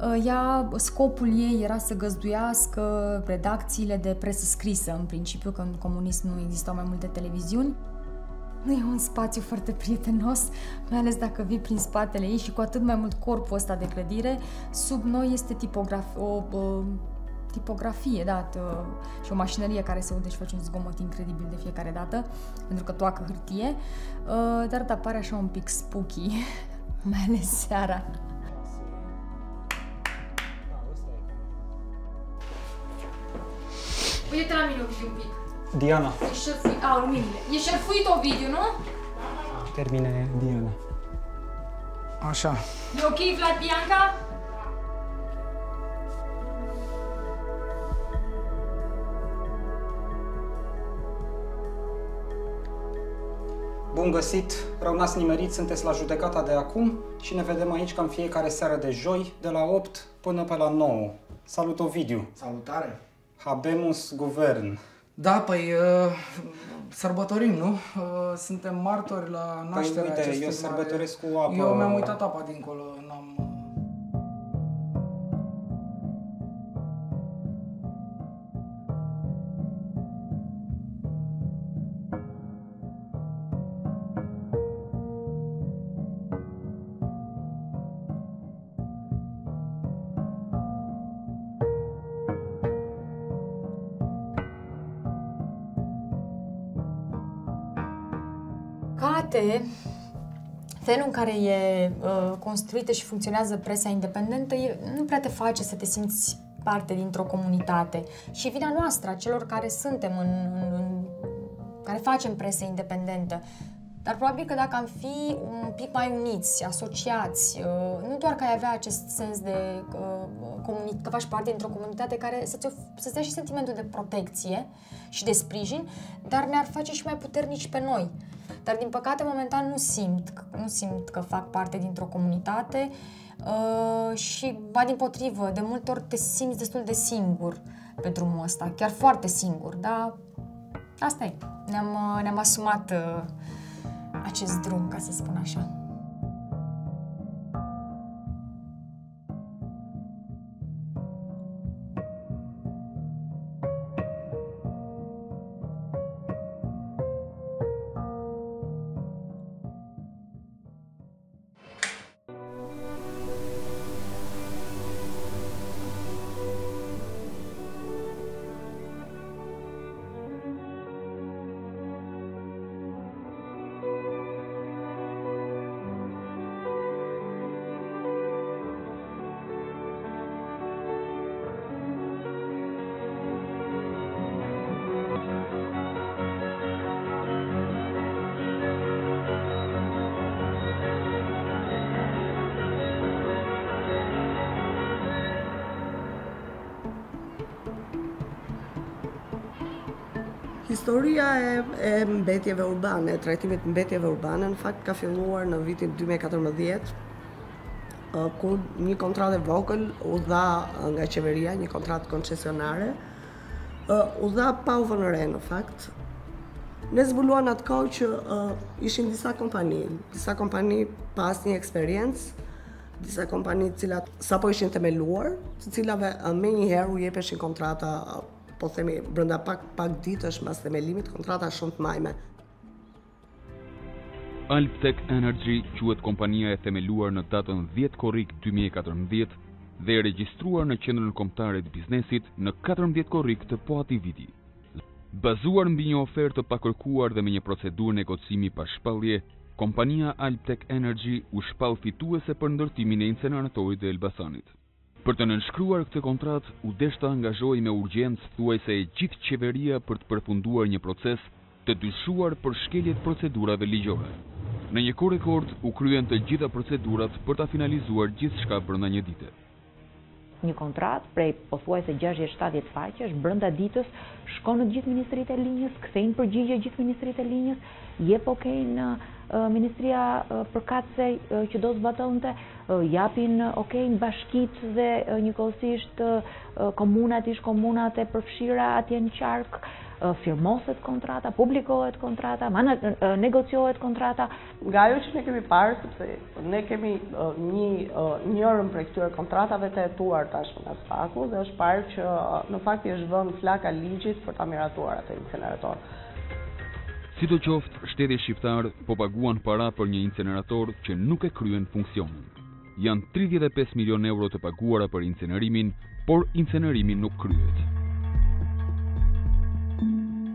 Uh, ea, scopul ei era să găzduiască redacțiile de presă scrisă, în principiu, că în comunism nu existau mai multe televiziuni. Nu e un spațiu foarte prietenos, mai ales dacă vii prin spatele ei și cu atât mai mult corpul ăsta de clădire. Sub noi este tipograf- o, o tipografie, da, t- și o mașinărie care se aude și face un zgomot incredibil de fiecare dată, pentru că toacă hârtie, uh, dar da, pare așa un pic spooky, mai ales seara. Uite-te la mine, Ovidiu, un pic.
Diana.
E șerfuit, a, luminile. E șerfuit, Ovidiu, nu?
Termine Diana.
Așa.
E ok, Vlad Bianca?
Bun găsit, răunați nimeriți, sunteți la judecata de acum și ne vedem aici cam fiecare seară de joi, de la 8 până pe la 9. Salut Ovidiu!
Salutare!
Habemus Guvern.
Da, păi uh, sărbătorim, nu? Uh, suntem martori la nașterea
uite,
acestui
eu
mare-
sărbătoresc cu apă.
Eu mi-am uitat apa dincolo, n-am...
Cate, felul în care e uh, construită și funcționează presa independentă e, nu prea te face să te simți parte dintr-o comunitate. Și vina noastră, a celor care suntem în, în, în care facem presă independentă. Dar probabil că dacă am fi un pic mai uniți, asociați, uh, nu doar că ai avea acest sens de uh, comuni- că faci parte dintr-o comunitate care să-ți, of- să-ți dea și sentimentul de protecție și de sprijin, dar ne-ar face și mai puternici pe noi. Dar din păcate momentan nu simt, nu simt că fac parte dintr-o comunitate uh, și ba din potrivă, de multe ori te simți destul de singur pe drumul ăsta, chiar foarte singur, dar asta e. Ne-am, uh, ne-am asumat uh, acest drum, ca să spun așa.
Historia e, e mbetjeve urbane, e trajtimit mbetjeve urbane, në fakt ka filluar në vitin 2014, uh, ku një kontratë e vogël u dha nga qeveria, një kontratë koncesionare, u dha pa u vënë re në fakt. Ne zbuluan atë kohë që uh, ishin disa kompani, disa kompani pas një eksperiencë, disa kompani të cilat sapo ishin themeluar, të cilave uh, me njëherë u jepeshin kontrata, uh, po themi brenda pak pak ditësh mbas themelimit, kontrata shumë të majme.
Alptec Energy quhet kompania e themeluar në datën 10 korrik 2014 dhe e regjistruar në qendrën kombëtare të biznesit në 14 korrik të po atij viti. Bazuar mbi një ofertë të pakërkuar dhe me një procedurë negocimi pa shpallje, kompania Alptec Energy u shpall fituese për ndërtimin e inceneratorit të Elbasanit. Për të nënshkruar këtë kontrat, u desh të angazhoj me urgjencë thuajse e gjithë qeveria për të përfunduar një proces të dyshuar për shkeljet procedurave ligjore. Në një kohë rekord u kryen të gjitha procedurat për ta finalizuar gjithçka brenda një dite.
Një kontrat prej pothuajse 60-70 faqesh brenda ditës shkon në gjithë ministritë e linjës, kthejnë përgjigje gjithë ministritë e linjës, jep okay në Ministria përkatëse që do zbatonte, japin okay në bashkit dhe njëkohësisht komunat, ish komunat e përfshira atje në qarkë, firmoset kontrata, publikohet kontrata, negociohet kontrata.
Nga ajo që ne kemi parë, sepse ne kemi një njërën për këtyre kontratave të etuar tashmë nga spaku, dhe është parë që në fakti është vënd flaka ligjit për ta miratuar atë incinerator.
Si do qoftë, shteti shqiptar po paguan para për një incinerator që nuk e kryen funksionin. Janë 35 milion euro të paguara për incinerimin, por incinerimin nuk kryet.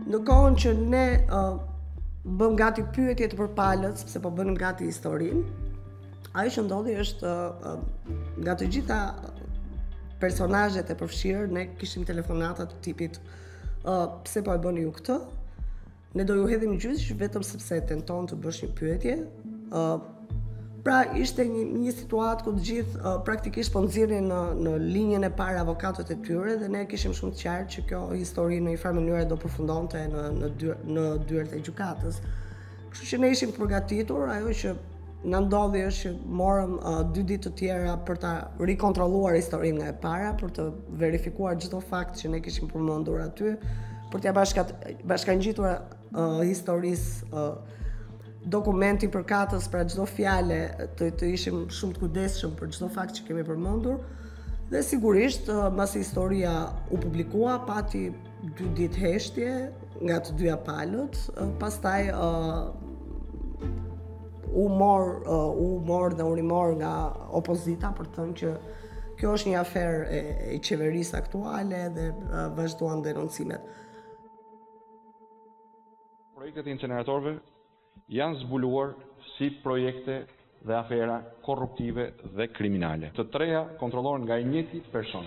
Në kohën që ne uh, bëm gati pyetje të përpalët, sepse po bënim gati historinë, ajo që ndodhi është uh, nga të gjitha personazhet e përfshirë, ne kishim telefonata të tipit uh, pse po e bëni ju këtë? Ne do ju hedhim gjyq vetëm sepse tenton të bësh një pyetje. Uh, Pra ishte një, një situatë ku të gjithë uh, praktikisht po nxirrin në në linjën e parë avokatët e tyre dhe ne kishim shumë të qartë që kjo histori në një farë mënyrë do përfundonte në në dyert në dyert e gjykatës. Kështu që ne ishim përgatitur, ajo që na ndodhi është që morëm uh, dy ditë të tjera për ta rikontrolluar historinë nga e para, për të verifikuar çdo fakt që ne kishim përmendur aty, për t'ia bashkangjitur uh, historisë uh, dokumenti për katës për çdo fjalë të të ishim shumë të kujdesshëm për çdo fakt që kemi përmendur. Dhe sigurisht mbas historia u publikua, pati dy ditë heshtje nga të dyja palët, pastaj uh, u mor uh, u mor dhe u rimor nga opozita për të thënë që kjo është një aferë e, e qeverisë aktuale dhe uh, vazhduan denoncimet.
Projektet e inceneratorëve janë zbuluar si projekte dhe afera korruptive dhe kriminale. Të treja kontrollohen nga i njëti person,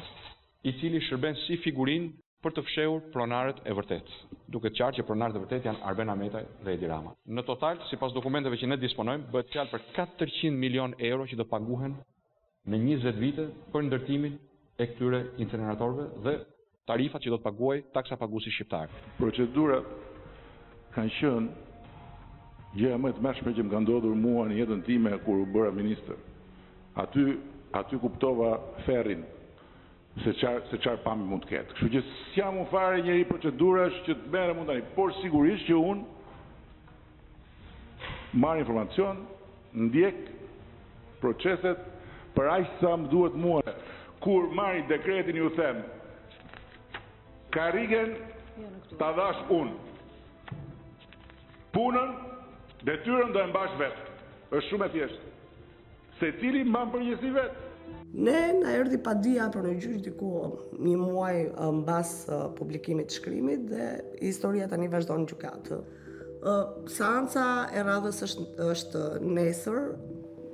i cili shërben si figurin për të fshehur pronarët e vërtet, duke të qartë që pronarët e vërtet janë Arben Ametaj dhe Edi Rama. Në total, si pas dokumenteve që ne disponojmë, bëhet fjalë për 400 milion euro që do paguhen në 20 vite për ndërtimin e këtyre incineratorëve dhe tarifat që do të paguaj taksa paguesi shqiptar.
Procedura kanë qenë gjëja më të mëshme që më ka ndodhur mua në jetën time kur u bëra ministër. Aty aty kuptova ferrin se çfarë se çfarë pam mund të ketë. Kështu që s'jam u fare njëri procedurash që të merrem mund tani, por sigurisht që un marr informacion, ndjek proceset për aq sa më duhet mua. Kur marri dekretin ju them, Karigen ta dhash unë. Punën Detyrën do e mbash vetë. Është shumë e thjeshtë. Se cili mban përgjegjësi vetë.
Ne na erdhi pa dia për në gjyq diku një muaj mbas publikimit të shkrimit dhe historia tani vazhdon gjykatë. Ë seanca e radhës është është nesër.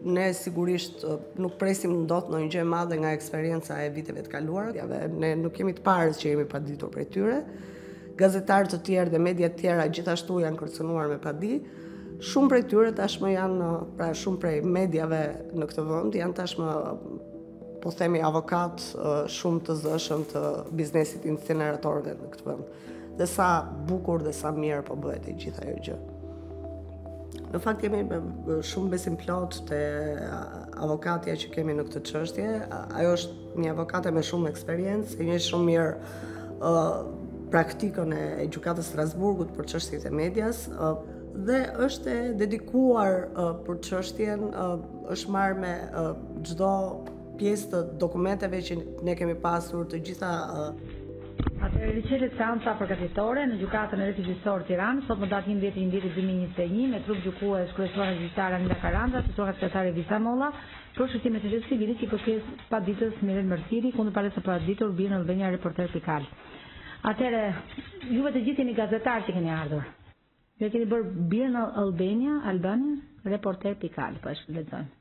Ne sigurisht nuk presim ndot ndonjë gjë madhe nga eksperienca e viteve të kaluara, dhe ne nuk kemi të parë që jemi pa ditur për tyre. Gazetarët të tjerë dhe media të tjera gjithashtu janë kërcënuar me padi. Shumë prej tyre tashmë janë, pra shumë prej medjave në këtë vend janë tashmë po themi avokat shumë të zëshëm të biznesit incineratorëve në këtë vend. Dhe sa bukur dhe sa mirë po bëhet e gjitha ajo gjë. Në fakt me shumë besim plot te avokatja që kemi në këtë çështje. Ajo është një avokate me shumë eksperiencë, e njeh shumë mirë ë praktikën e gjykatës Strasburgut për çështjet e medias ë dhe është e dedikuar ë, për çështjen, ë, është marrë me çdo pjesë të dokumenteve që ne kemi pasur të gjitha ë,
Atëherë riqelet seanca përgatitore në gjykatën e rretë Tiranë, sot më datë 11 dhjetë 2021 me trup gjykues kryesuar gjyqtare Anila Karanda, asesuar sekretare Visa Molla, për shëtimet e gjithë civilit që përkes pa ditës Miren Mërtiri, kundër palës së pa ditur bie në Albania reporter Pikal. Atëherë, juve të gjithë jeni gazetarë që keni ardhur. Ju keni bërë në Albania, Albania, reporter Pikal, po e shpëletsojmë.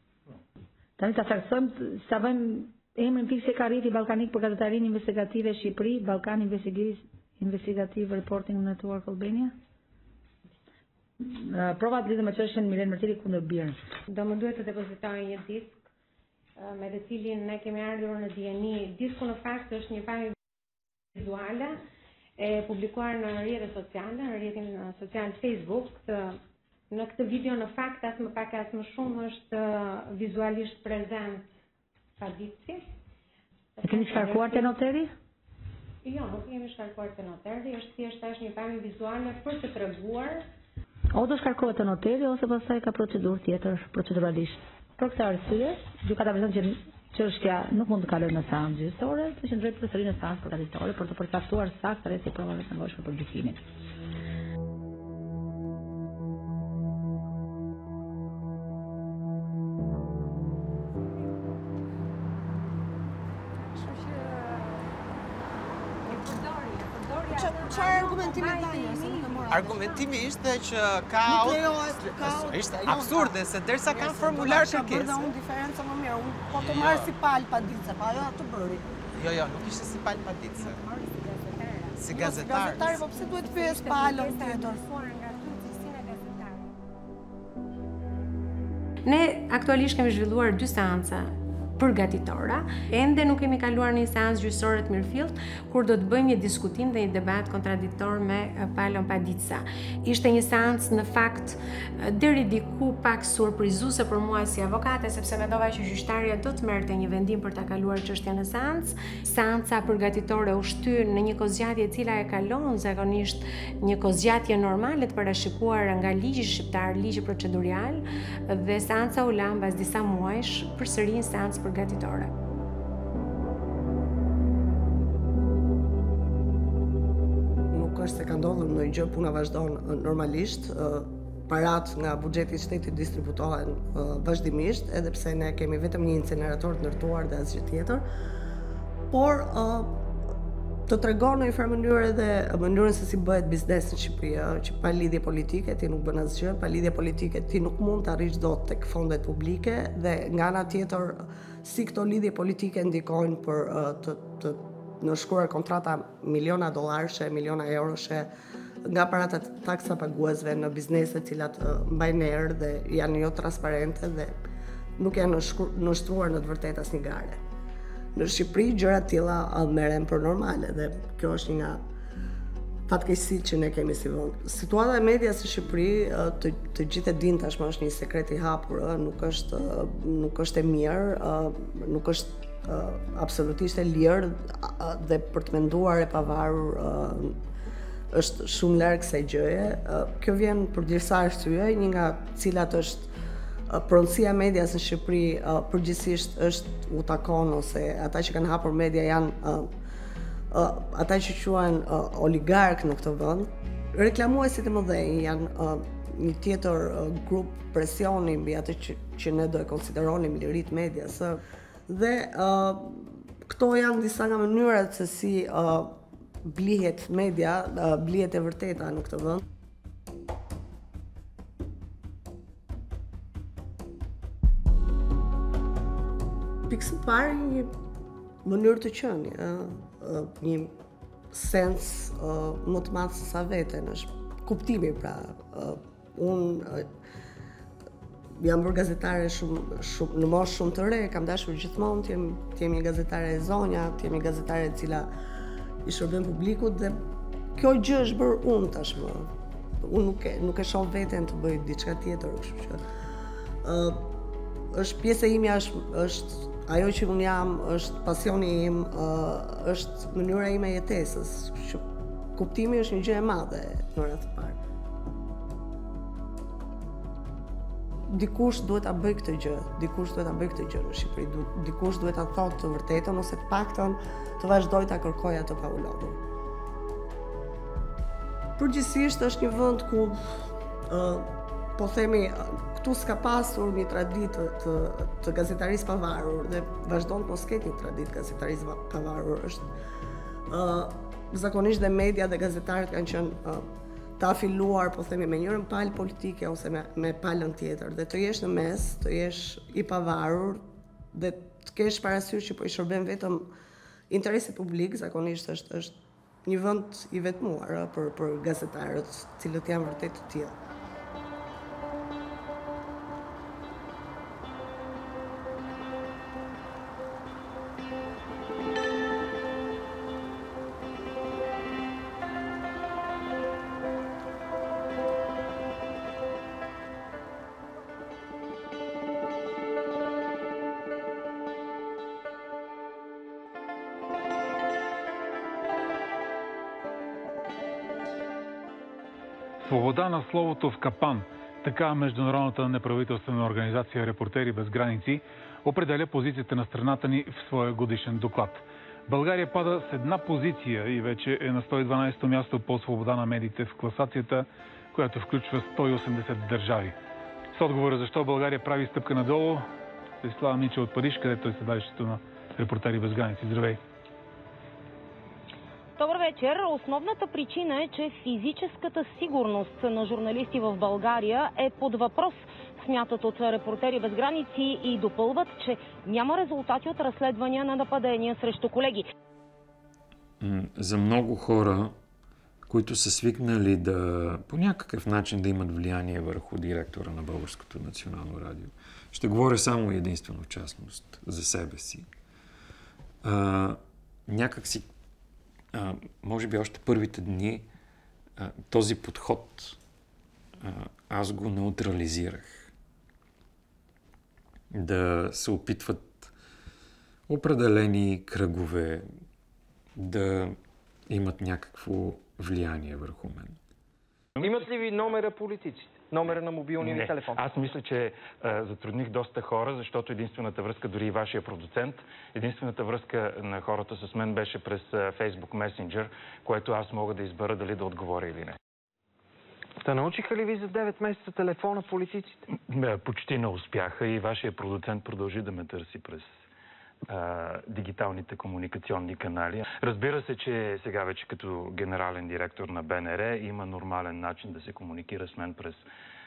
Tani ta theksojmë, sa bëjmë emrin fikse ka rriti Ballkanik për gazetarinë investigative Shqipëri, Ballkan Investigative Investigative Reporting Network Albania. Uh, Provat lidhur me çështjen Milen Mërtiri kundër Birn.
Do më duhet të depozitoj një disk me të cilin ne kemi ardhur në DNI. Disku në fakt është një pamje vizuale e publikuar në rrjetet sociale, në rrjetin social Facebook. Këtë, në këtë video në fakt as më pak as më shumë është vizualisht prezent Paditsi.
E keni shkarkuar te noteri?
Jo, nuk kemi shkarkuar te noteri, është thjesht tash një pamje vizuale për të treguar
O do shkarkohet te noteri ose pastaj ka procedurë tjetër proceduralisht. Për këtë arsye, gjykata vërtet që çështja nuk mund të kalojë në seancë gjyqësore, të qëndrojë përsëri në seancë përgatitore për të përcaktuar saktë rreth i provave të nevojshme për gjykimin.
Argumentimi
ishte që ka
Nuk lejohet, ka
ishte absurde se derisa kanë formular
Bërë dhe
kërkesë.
unë diferencë më mirë, unë po të marrë si palë pa ditë, pa ajo atë bëri.
Jo, jo, nuk ishte si palë paditse. Si
Jo,
gazetar.
gazetari, po pse duhet pyes palën tjetër?
Ne aktualisht kemi zhvilluar dy seanca përgatitore. Ende nuk kemi kaluar në një seancë gjyqësore të mirëfillt, kur do të bëjmë një diskutim dhe një debat kontradiktor me Palon Paditsa. Ishte një seancë në fakt deri diku pak surprizuese për mua si avokate, sepse mendova që gjyqtarja do të merrte një vendim për ta kaluar çështjen në seancë. Seanca përgatitore u shtyr në një kozgjatje e cila e kalon zakonisht një kozgjatje normale të parashikuar nga ligji shqiptar, ligji procedurial dhe seanca u la mbas disa muajsh përsëri një seancë përgatitore.
Nuk është se ka ndodhur ndonjë gjë, puna vazhdon normalisht. Parat nga buxheti i shtetit distributohen vazhdimisht, edhe pse ne kemi vetëm një incinerator të ndërtuar dhe asgjë tjetër. Por të tregon në një farë mënyrë edhe mënyrën se si bëhet biznes në Shqipëri, që pa lidhje politike ti nuk bën asgjë, pa lidhje politike ti nuk mund të arrish dot tek fondet publike dhe nga ana tjetër si këto lidhje politike ndikojnë për të të në shkruar kontrata miliona dollarshe, miliona euroshe nga parat e taksa paguesve në biznese të cilat mbajnë erë dhe janë jo transparente dhe nuk janë nështruar në të vërtetë asnjë gare. Në Shqipëri gjëra të tilla merren për normale dhe kjo është një nga fatkeqësitë që ne kemi si vend. Situata e medias në Shqipëri të, të gjithë e dinë tashmë është një sekret i hapur, ë, nuk është nuk është e mirë, ë, nuk është absolutisht e lirë dhe për të menduar e pavarur ë, është shumë larg kësaj gjëje. Kjo vjen për disa arsye, një nga cilat është pronësia medias në Shqipëri përgjithsisht është u takon ose ata që kanë hapur media janë ë, ata që quhen ë, oligark në këtë vend. Reklamuesit e mëdhenj janë ë, një tjetër ë, grup presioni mbi atë që, që ne do e konsideronim lirit medias. Dhe ë, këto janë disa nga mënyrat se si ë, blihet media, ë, blihet e vërteta në këtë vend. Pikës së parë një mënyrë të qenë, ë, ë, një sens më të madh se sa veten është kuptimi pra unë jam bërë gazetare shumë shumë në moshë shumë të re, kam dashur gjithmonë të jem të jem një gazetare e zonja, të jem një gazetare e cila i shërben publikut dhe kjo gjë është bërë unë tashmë. unë nuk e, nuk e shoh veten të bëj diçka tjetër, kështu që ë është pjesë e imja është është ajo që unë jam, është pasioni im, ë është mënyra ime jetesës, që kuptimi është një gjë e madhe në të parë. Dikush duhet ta bëj këtë gjë, dikush duhet ta bëj këtë gjë në Shqipëri, dikush duhet ta thotë të vërtetën ose të paktën të vazhdoj ta kërkoj atë pa u lodhur. Përgjithsisht është një vend ku ë po themi këtu s'ka pasur një traditë të, të gazetarisë pavarur dhe vazhdon të mos një traditë gazetarisë pavarur është ë zakonisht dhe media dhe gazetarët kanë qenë uh, të afiluar, po themi, me njërën palë politike ose me, me palën tjetër. Dhe të jesh në mes, të jesh i pavarur dhe të kesh parasysh që po i shërben vetëm interesit publik, zakonisht është, është një vend i vetmuar për, për gazetarët, cilët janë vërtet të tjilë.
Свобода на словото в капан. Така Международната неправителствена организация Репортери без граници определя позицията на страната ни в своя годишен доклад. България пада с една позиция и вече е на 112-то място по свобода на медиите в класацията, която включва 180 държави. С отговора защо България прави стъпка надолу, Десислава Мича от Париж, където е седалището на Репортери без граници. Здравей!
Вечер. Основната причина е, че физическата сигурност на журналисти в България е под въпрос, смятат от репортери без граници и допълват, че няма резултати от разследвания на нападения срещу колеги.
За много хора, които са свикнали да по някакъв начин да имат влияние върху директора на Българското национално радио, ще говоря само единствено в частност за себе си. А, някак си а, може би още първите дни а, този подход а, аз го неутрализирах. Да се опитват определени кръгове да имат някакво влияние върху мен.
Имат ли ви номера политиците? Номера на мобилния ви телефон?
Аз мисля, че а, затрудних доста хора, защото единствената връзка, дори и вашия продуцент, единствената връзка на хората с мен беше през а, Facebook Messenger, което аз мога да избера дали да отговоря или не.
Та научиха ли ви за 9 месеца телефона политиците?
Почти не успяха и вашия продуцент продължи да ме търси през а, дигиталните комуникационни канали. Разбира се, че сега вече като генерален директор на БНР има нормален начин да се комуникира с мен през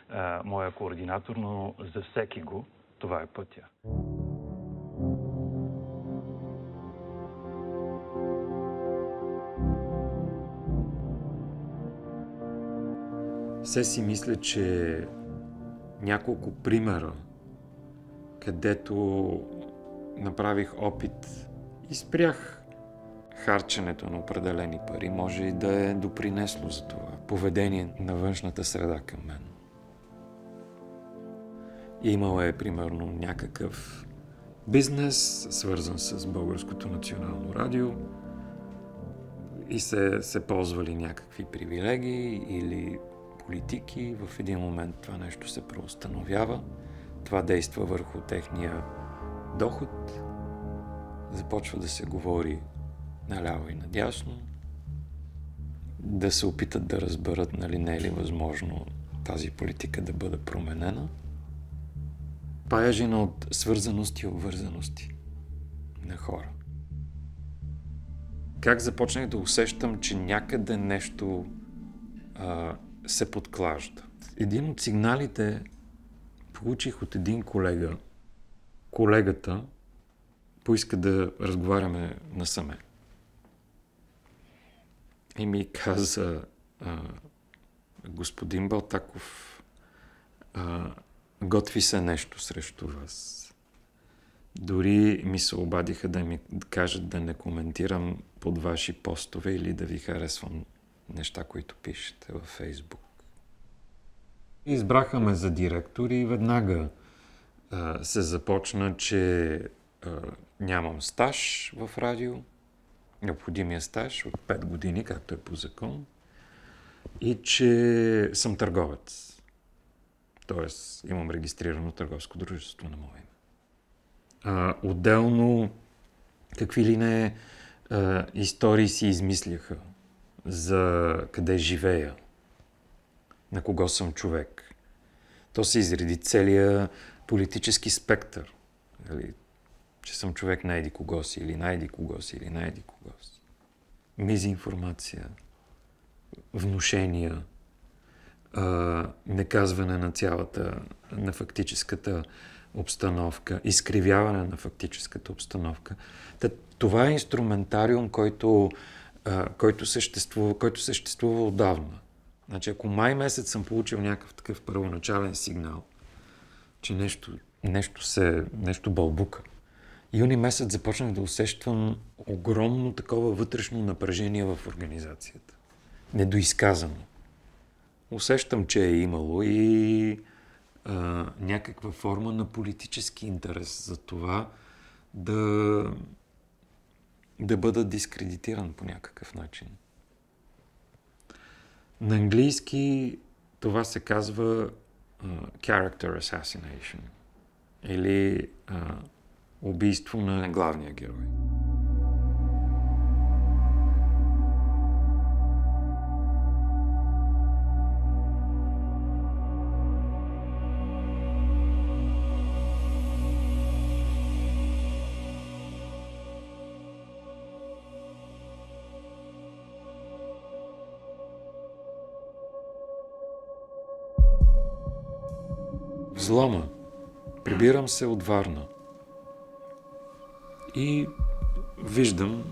а, моя координатор, но за всеки го това е пътя.
Все си мисля, че няколко примера, където направих опит и спрях харченето на определени пари, може и да е допринесло за това. Поведение на външната среда към мен. Имал е, примерно, някакъв бизнес, свързан с Българското национално радио и се, се ползвали някакви привилегии или политики. В един момент това нещо се преустановява. Това действа върху техния доход, започва да се говори наляво и надясно, да се опитат да разберат нали не е ли възможно тази политика да бъде променена. Паяжина от свързаности и обвързаности на хора. Как започнах да усещам, че някъде нещо а, се подклажда. Един от сигналите получих от един колега, колегата поиска да разговаряме насаме. И ми каза, а, господин Балтаков, а, готви се нещо срещу вас. Дори ми се обадиха да ми кажат да не коментирам под ваши постове или да ви харесвам неща, които пишете във Фейсбук. Избраха ме за директор и веднага се започна, че а, нямам стаж в радио, необходимия стаж от 5 години, както е по закон, и че съм търговец. Тоест, имам регистрирано търговско дружество на мое име. Отделно, какви ли не а, истории си измисляха за къде живея, на кого съм човек. То се изреди целия политически спектър. Нали? Че съм човек на еди кого си, или на еди кого си, или на еди кого си. Мизинформация, внушения, а, неказване на цялата, на фактическата обстановка, изкривяване на фактическата обстановка. Та, това е инструментариум, който, а, който, съществува, който съществува отдавна. Значи, ако май месец съм получил някакъв такъв първоначален сигнал, че нещо, нещо, се, нещо бълбука, юни месец започнах да усещам огромно такова вътрешно напрежение в организацията. Недоизказано. Усещам, че е имало и а, някаква форма на политически интерес за това да, да бъда дискредитиран по някакъв начин. На английски това се казва character assassination или uh, убийство на главния герой. Взлома. Прибирам се от Варна. И виждам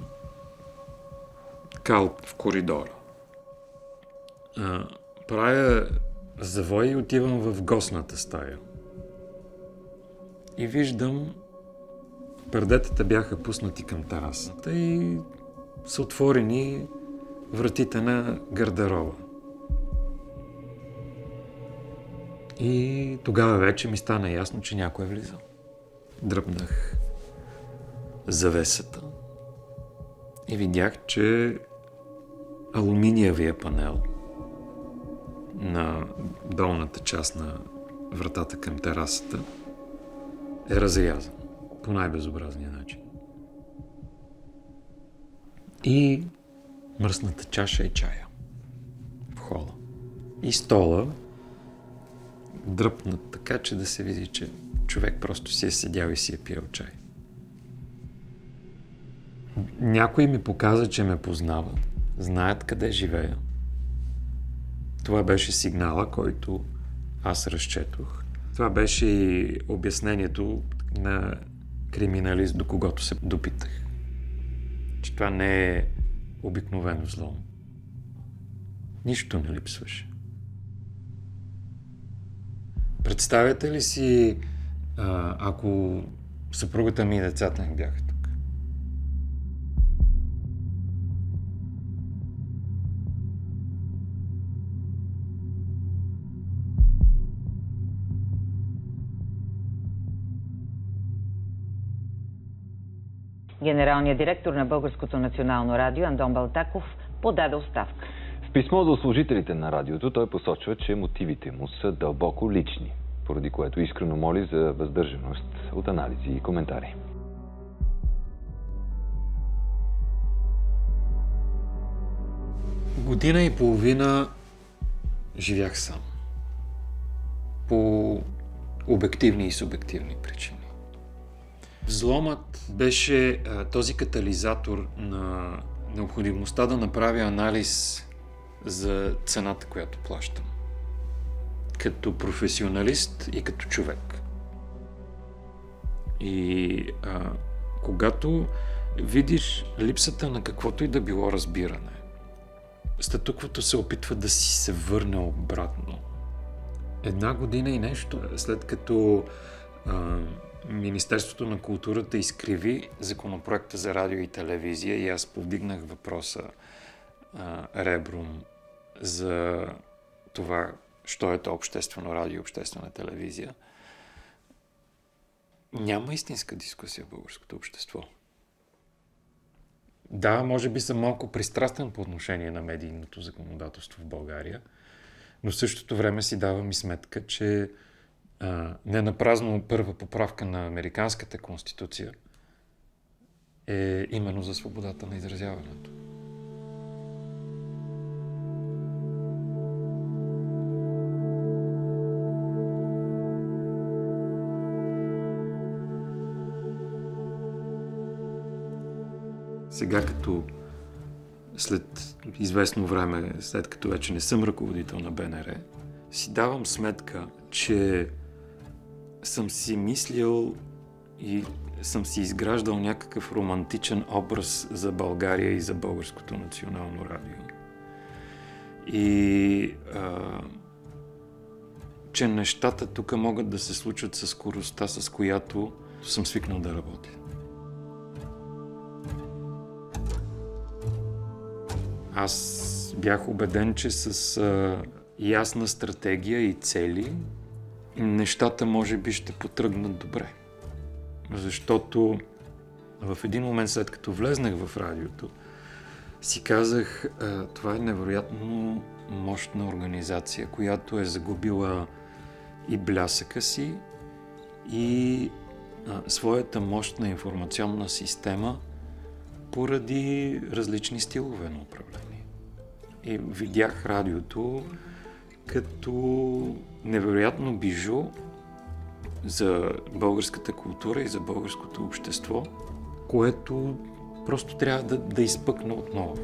кал в коридора. А, правя завой и отивам в гостната стая. И виждам Пердетата бяха пуснати към терасата и са отворени вратите на гардероба. И тогава вече ми стана ясно, че някой е влизал. Дръпнах завесата и видях, че алуминиевия панел на долната част на вратата към терасата е разрязан по най-безобразния начин. И мръсната чаша е чая в хола. И стола дръпнат така, че да се види, че човек просто си е седял и си е пил чай. Някой ми показа, че ме познава, знаят къде живея. Това беше сигнала, който аз разчетох. Това беше и обяснението на криминалист, до когото се допитах. Че това не е обикновено зло. Нищо не липсваше. Представяте ли си, ако съпругата ми и децата ми бяха тук?
Генералният директор на Българското национално радио Андон Балтаков подаде оставка.
В писмо до служителите на радиото той посочва, че мотивите му са дълбоко лични, поради което искрено моли за въздържаност от анализи и коментари.
Година и половина живях сам. По обективни и субективни причини. Взломът беше а, този катализатор на необходимостта да направя анализ за цената, която плащам. Като професионалист и като човек. И а, когато видиш липсата на каквото и да било разбиране, статуквото се опитва да си се върне обратно. Една година и нещо, след като а, Министерството на културата изкриви законопроекта за радио и телевизия и аз повдигнах въпроса а, ребром за това що е то обществено радио и обществена телевизия, няма истинска дискусия в българското общество. Да, може би съм малко пристрастен по отношение на медийното законодателство в България, но в същото време си давам и сметка, че а, не напразно първа поправка на Американската конституция е именно за свободата на изразяването. Сега като след известно време, след като вече не съм ръководител на БНР, си давам сметка, че съм си мислил и съм си изграждал някакъв романтичен образ за България и за Българското национално радио. И а, че нещата тук могат да се случат с скоростта, с която съм свикнал да работя. Аз бях убеден, че с а, ясна стратегия и цели нещата може би ще потръгнат добре. Защото в един момент след като влезнах в радиото, си казах, а, това е невероятно мощна организация, която е загубила и блясъка си, и а, своята мощна информационна система поради различни стилове на управление. И видях радиото като невероятно бижу за българската култура и за българското общество, което просто трябва да, да изпъкне отново.